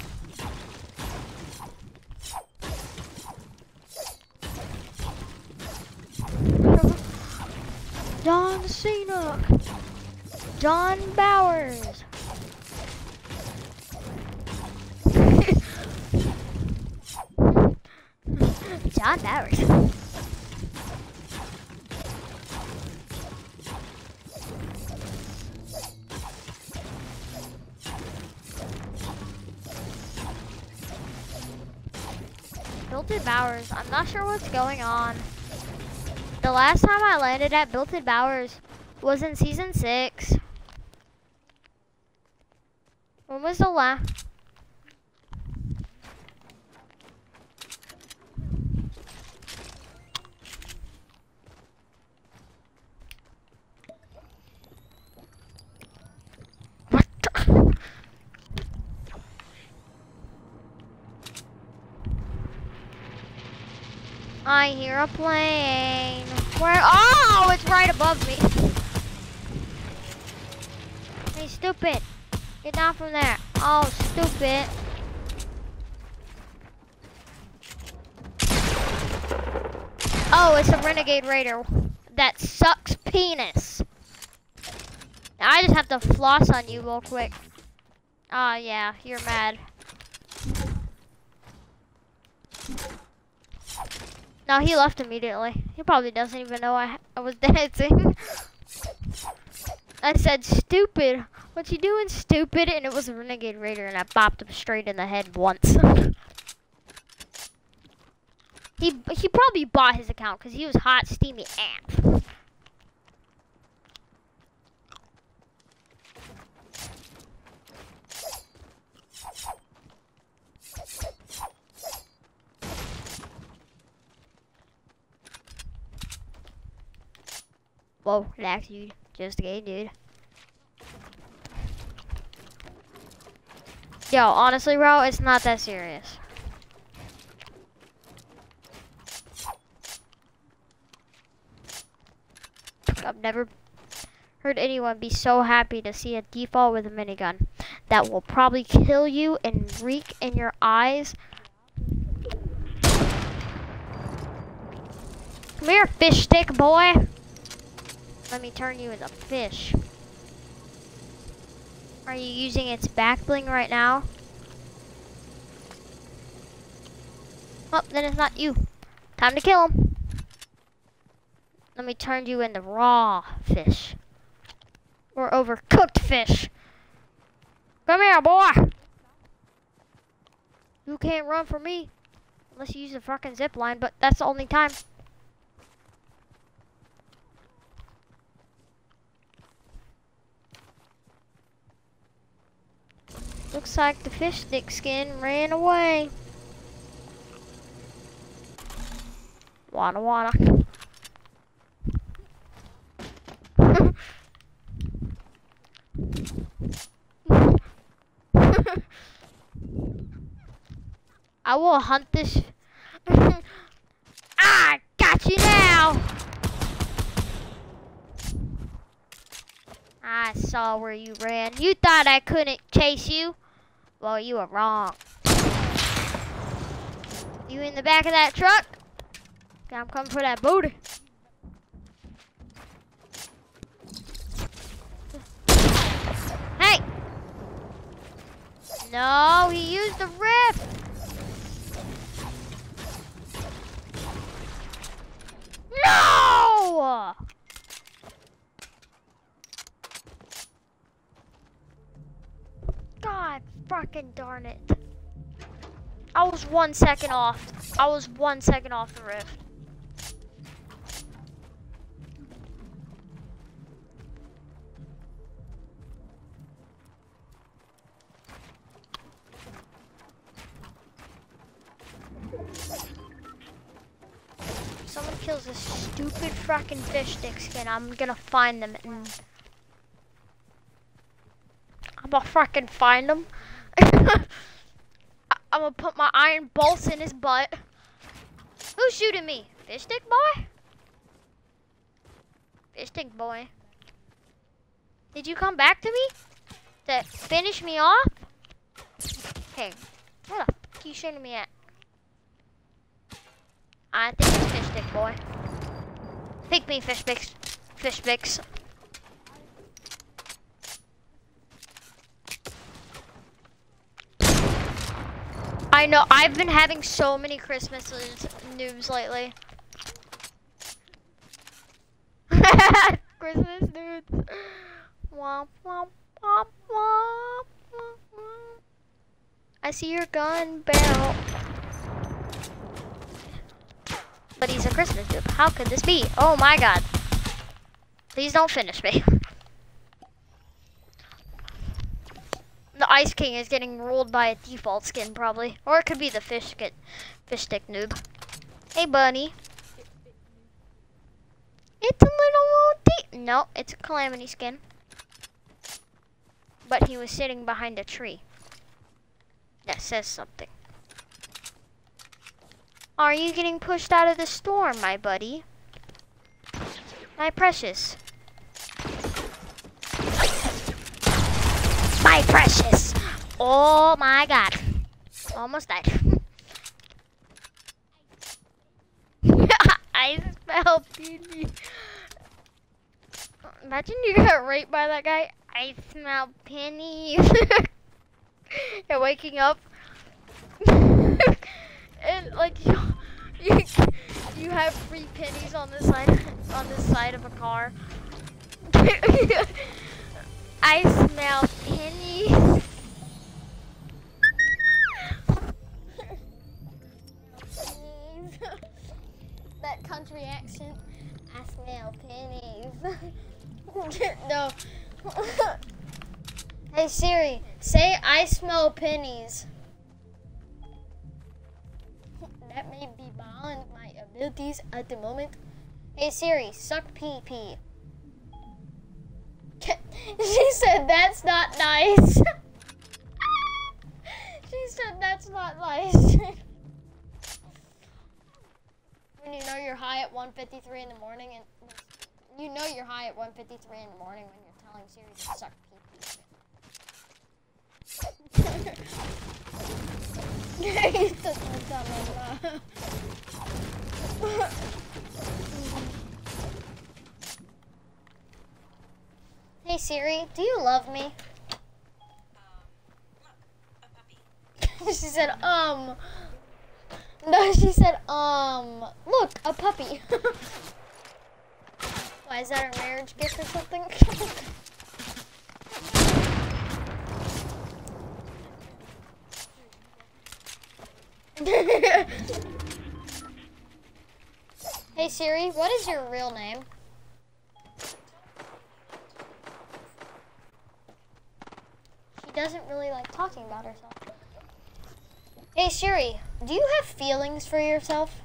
John Cena, John Bowers. John Bowers. Bowers, I'm not sure what's going on. The last time I landed at Tilted Towers was in season six. When was the last? I hear a plane. Above me. Hey, stupid. Get down from there. Oh, stupid. Oh, it's a Renegade Raider that sucks penis. Now I just have to floss on you real quick. Oh, yeah, you're mad. No, he left immediately. He probably doesn't even know I, I was dancing. I said, stupid. What you doing, stupid? And it was a Renegade Raider, and I bopped him straight in the head once. he he probably bought his account because he was hot, steamy amp. Whoa, relax, dude. Just a game, dude. Yo, honestly, bro, it's not that serious. I've never heard anyone be so happy to see a default with a minigun that will probably kill you and reek in your eyes. Come here, fish stick boy. Let me turn you into a fish. Are you using its back bling right now? Oh, then it's not you. Time to kill him. Let me turn you into raw fish. Or overcooked fish. Come here, boy. You can't run from me. Unless you use the fucking zip line, but that's the only time. Looks like the fish stick skin ran away. Wanna wanna. I will hunt this. ah, got you now. I saw where you ran. You thought I couldn't chase you? Well, you were wrong. You in the back of that truck? I'm coming for that booty. Hey! No, he used the rift. No! God fucking darn it. I was one second off. I was one second off the rift. Someone kills this stupid fucking fish stick skin, I'm gonna find them and I'm gonna fucking find him. I'm gonna put my iron bolts in his butt. Who's shooting me? Fish stick boy? Fish stick boy. Did you come back to me? To finish me off? Hey, where the fuck you shooting me at? I think it's fish stick boy. Pick me, fish sticks. Fish sticks. I know, I've been having so many Christmas news lately. Christmas womp, womp, womp, womp, womp. I see your gun barrel. but he's a Christmas noob. How could this be? Oh my god. Please don't finish me. The Ice King is getting ruled by a default skin, probably. Or it could be the fish stick, fish stick noob. Hey, bunny. It's a little old No, it's a calamity skin. But he was sitting behind a tree. That says something. Are you getting pushed out of the storm, my buddy? My precious. My precious. Oh my god. Almost died. I smell pee Imagine you got raped by that guy. I smell pennies. You're waking up. and like you, you you have free pennies on the side on the side of a car. I smell pennies. that country accent. I smell pennies. no. hey Siri, say I smell pennies. That may be beyond my abilities at the moment. Hey Siri, suck pee pee. She said that's not nice. she said that's not nice. when you know you're high at 1.53 in the morning and you know you're high at 1.53 in the morning when you're telling Siri to suck pee Hey Siri, do you love me? she said, um. No, she said, um. Look, a puppy. Why is that a marriage gift or something? hey Siri, what is your real name? Doesn't really like talking about herself. Hey Siri, do you have feelings for yourself?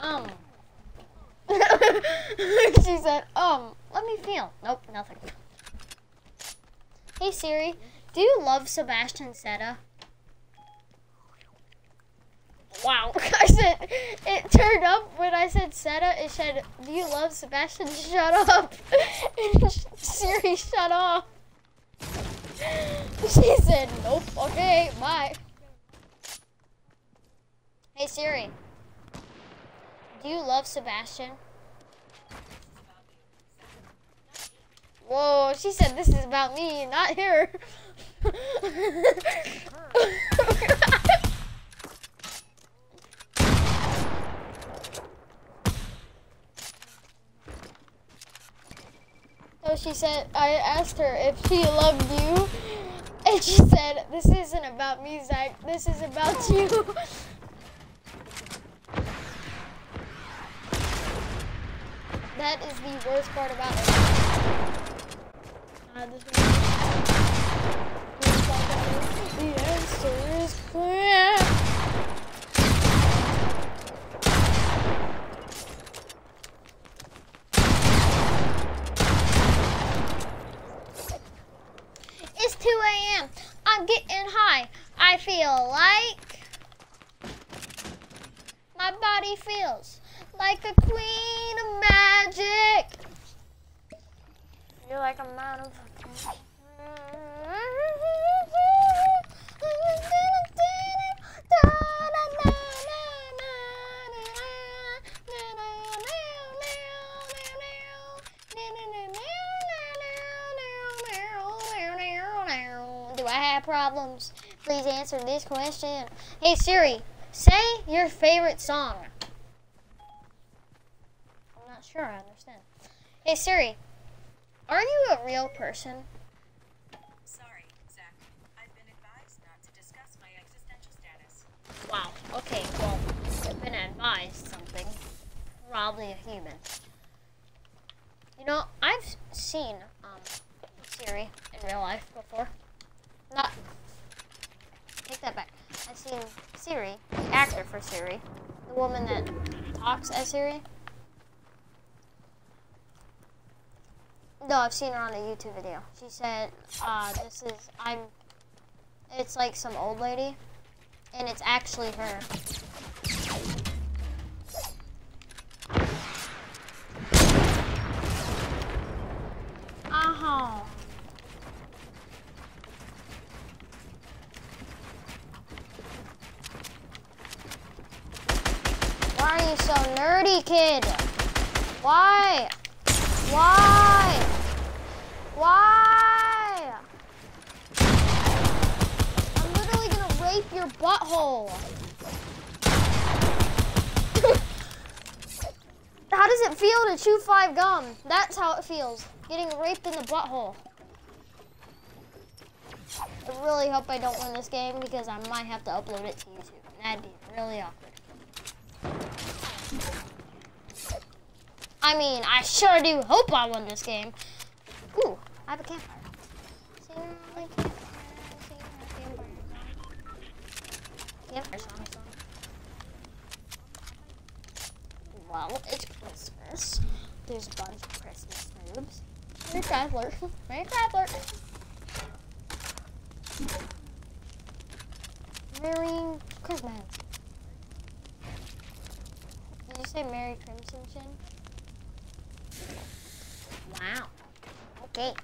Um. she said, um, let me feel. Nope, nothing. Hey Siri, do you love Sebastian Seta? Wow. I said, it turned up when I said Seta, it said, do you love Sebastian? Shut up. And Siri, shut off. She said, nope, okay, bye. Hey Siri, do you love Sebastian? Whoa, she said this is about me, not her. She said, I asked her if she loved you. And she said, this isn't about me, Zach. This is about you. that is the worst part about it. Uh, the answer is clear. I'm getting high. I feel like my body feels like a queen of magic. You're like a man problems, please answer this question. Hey Siri, say your favorite song. I'm not sure I understand. Hey Siri, are you a real person? Sorry, Zach. I've been advised not to discuss my existential status. Wow, okay, well, I've been advised something. Probably a human. You know, I've seen um, Siri in real life before. Not. Take that back. I've seen Siri, the actor for Siri, the woman that talks as Siri. No, I've seen her on a YouTube video. She said, uh, "This is I'm." It's like some old lady, and it's actually her. Uh-huh. Why are you so nerdy, kid? Why? Why? Why? I'm literally gonna rape your butthole. how does it feel to chew five gum? That's how it feels. Getting raped in the butthole. I really hope I don't win this game because I might have to upload it to YouTube. That'd be really awkward. I mean, I sure do hope I win this game. Ooh, I have a campfire. Well, it's Christmas. There's a bunch of Christmas moves. Merry Chrysler. Merry Chrysler. Merry Christmas. Say Merry Crimson Chin? Wow. Okay.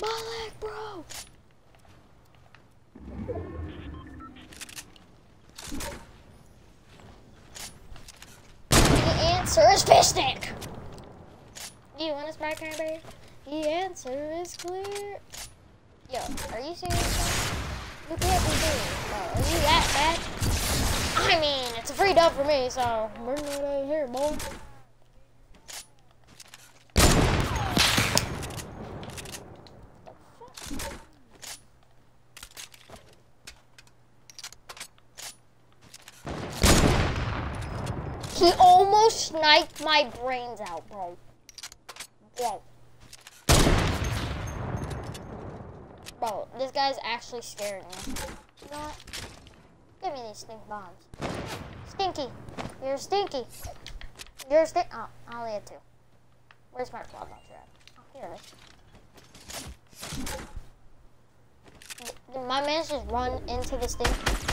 My leg, bro. The answer is fish stick. Do you want a smart cranberry? The answer is clear. Yo, are you serious? You can't be serious. bro. Are you that bad? I mean, dub for me, so bring it out here, boy. He almost sniped my brains out, bro. Bro. Bro, this guy's actually scaring me. You know what? Give me these stink bombs. Stinky. You're stinky. You're stink. Oh, I'll it too. Where's my launcher at? Oh, here it is. My man just run into the stink?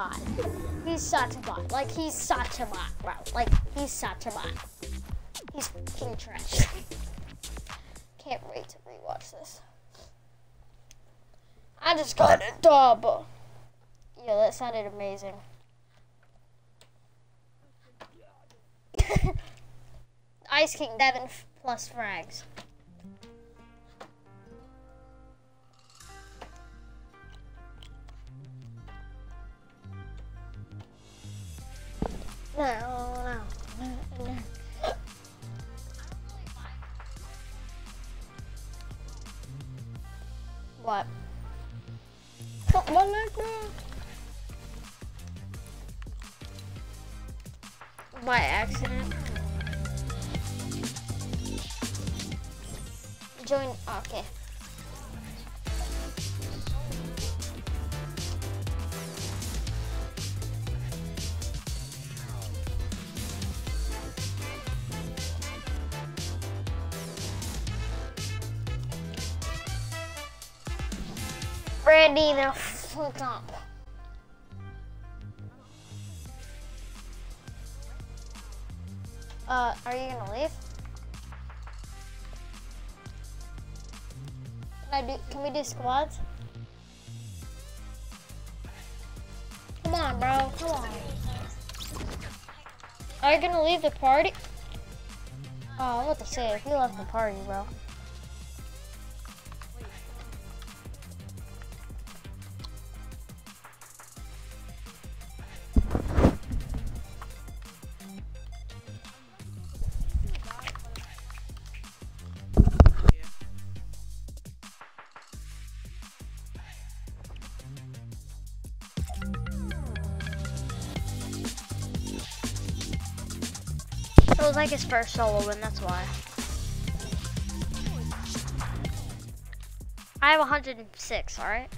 Bot. He's such a bot. Like he's such a bot, bro. Like he's such a bot. He's fucking trash. Can't wait to rewatch this. I just got a dub. Yeah, that sounded amazing. Ice King Devin plus frags. No, no, no. What? Cut my leg off. By accident. Join. Okay. Ready to fuck up. Uh, are you gonna leave? Can I do? Can we do squads? Come on, bro. Come on. Are you gonna leave the party? Oh, what to say? If you left the party, bro. Like his first solo win, that's why. I have 106, alright?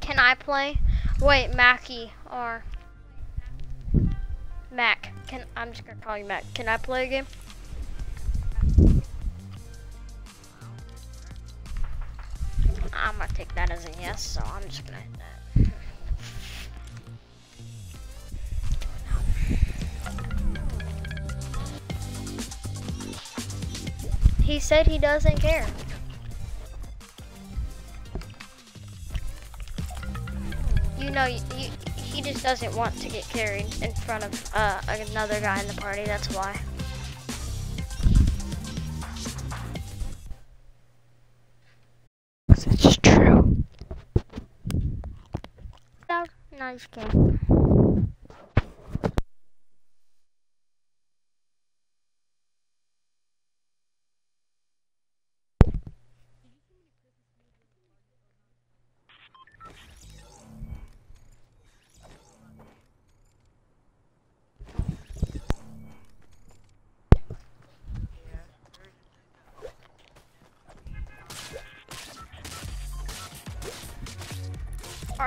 Can I play? Wait, Mackie or Mac. Can I'm just gonna call you Mac. Can I play a game? I'm gonna take that as a yes, so I'm just gonna He said he doesn't care. You know, you, you, he just doesn't want to get carried in front of uh, another guy in the party. That's why. It's true. Nice game.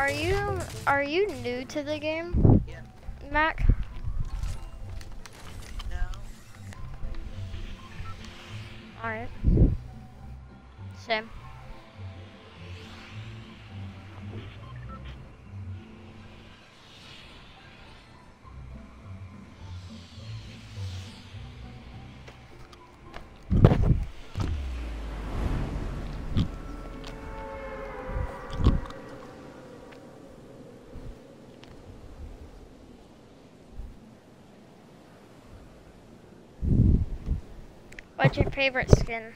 Are you are you new to the game, Yeah. Mac? What's your favorite skin?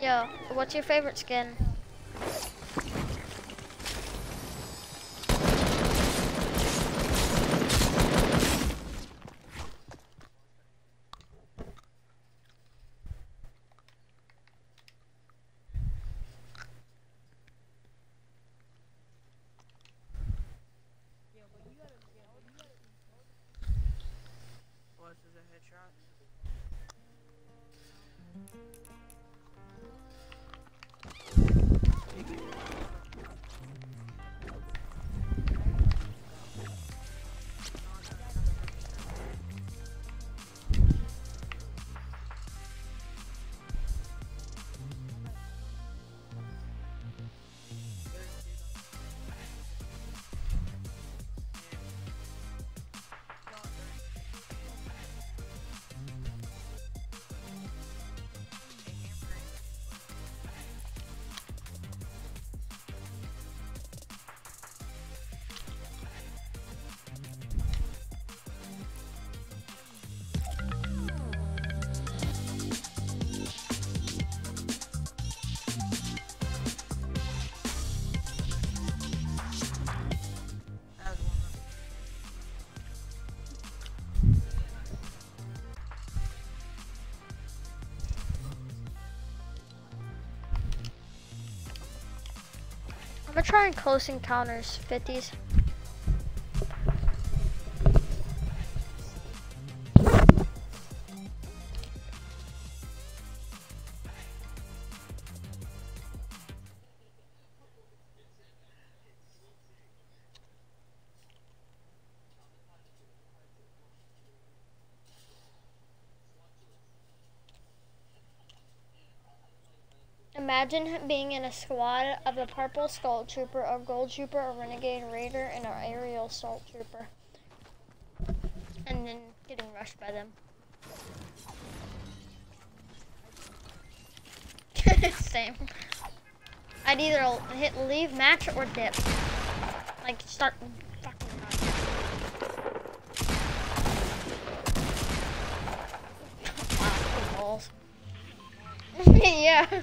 Yo, what's your favorite skin? I'm try and close encounters 50s. Imagine being in a squad of a purple skull trooper, a gold trooper, a renegade raider, and an aerial assault trooper. And then getting rushed by them. Same. I'd either hit leave match or dip. Like start fucking Wow, balls. yeah.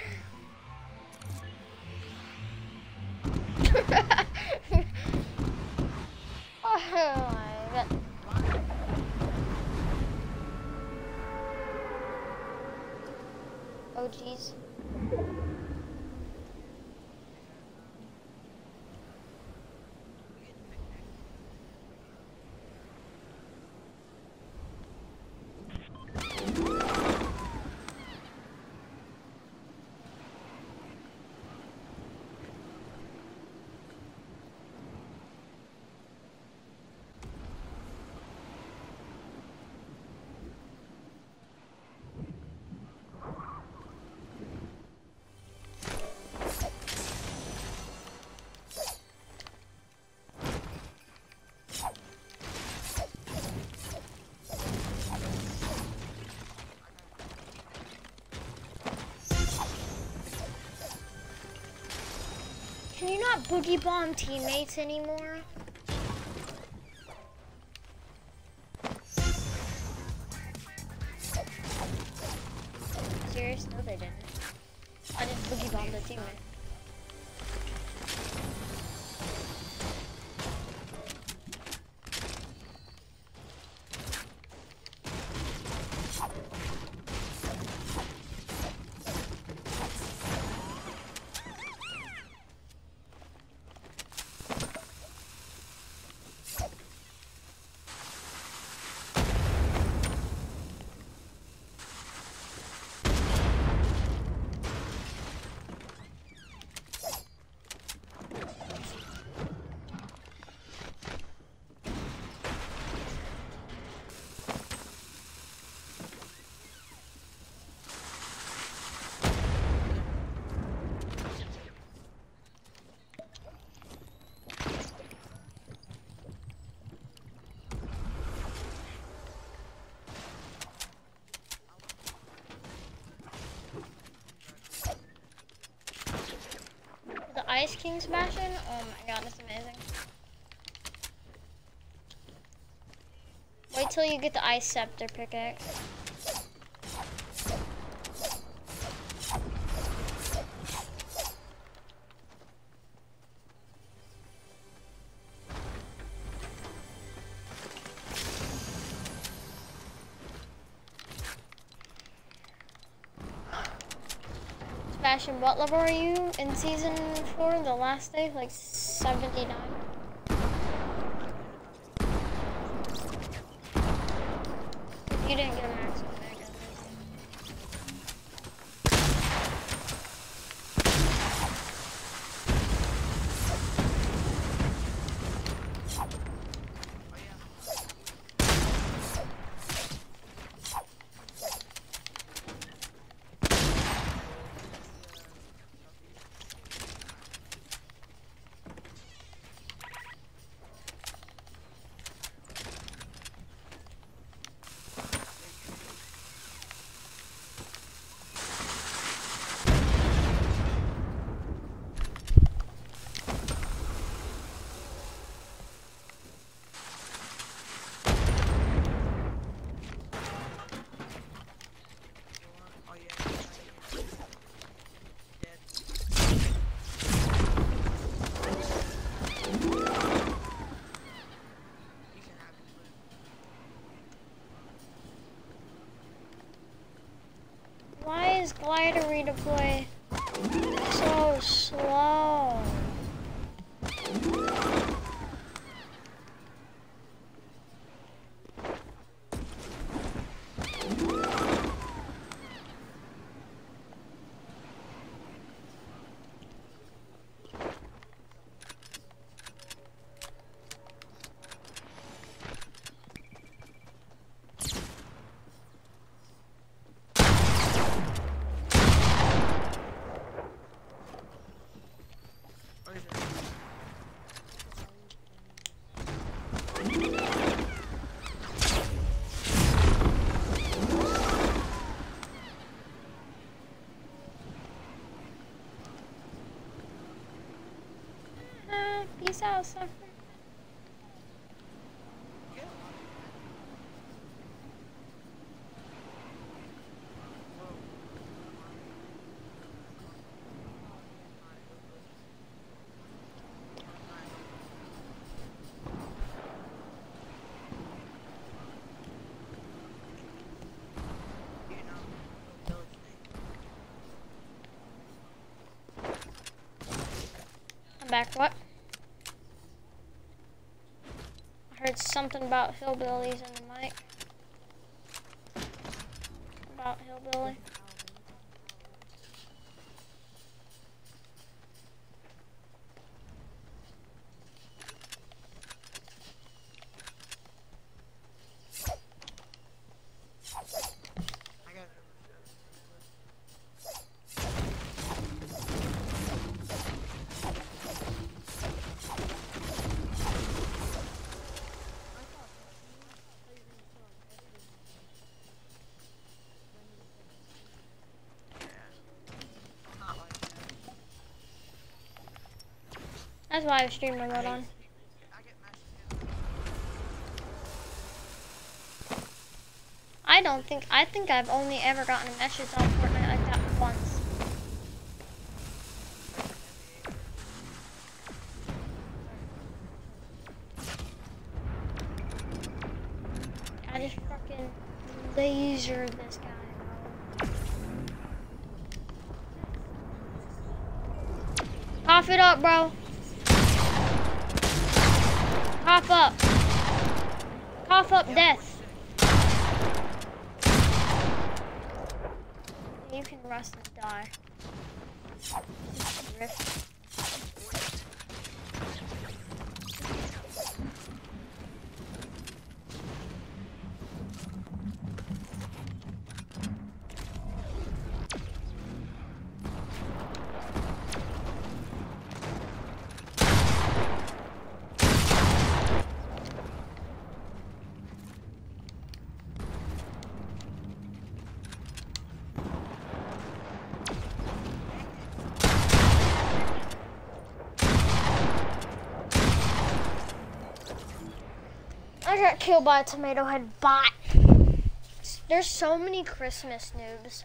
Can you not boogie bomb teammates anymore? Ice King smashing? Oh my god, that's amazing. Wait till you get the Ice Scepter pickaxe. What level are you in season four? The last day, like 79. You didn't get Deploy. I'm back. What? I heard something about hillbillies in the mic. About hillbilly. That's why I stream remote on. I don't think, I think I've only ever gotten a message on Fortnite like that once. I just fucking laser this guy. Cough it up, bro. Cough up. Cough up death. You can rust and die. Got killed by a tomato head bot. There's so many Christmas noobs.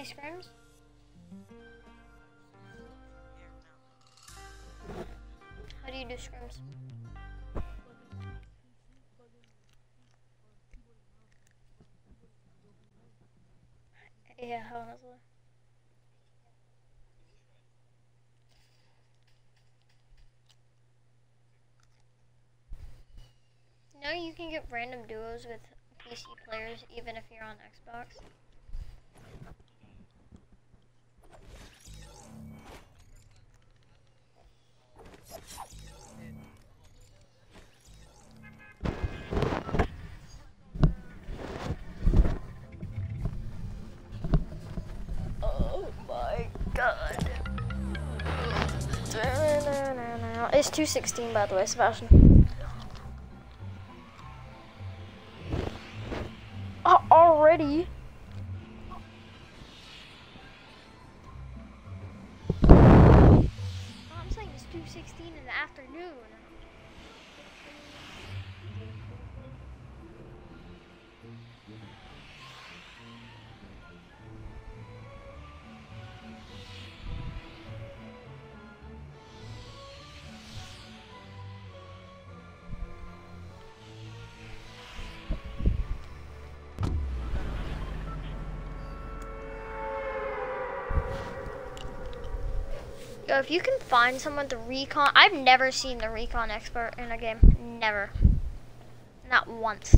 Play scrims? How do you do scrims? Yeah, honestly. No, you can get random duos with PC players even if you're on Xbox. 216 by the way, Sebastian. If you can find someone to recon, I've never seen the recon expert in a game. Never. Not once.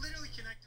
Literally connected.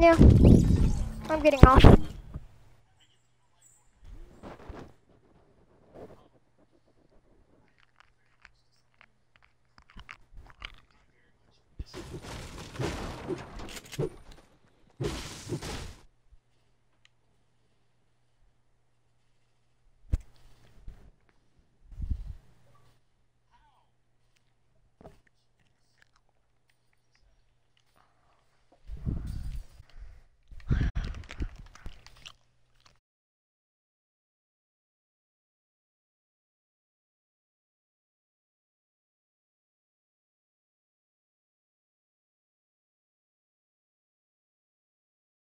Yeah. I'm getting off.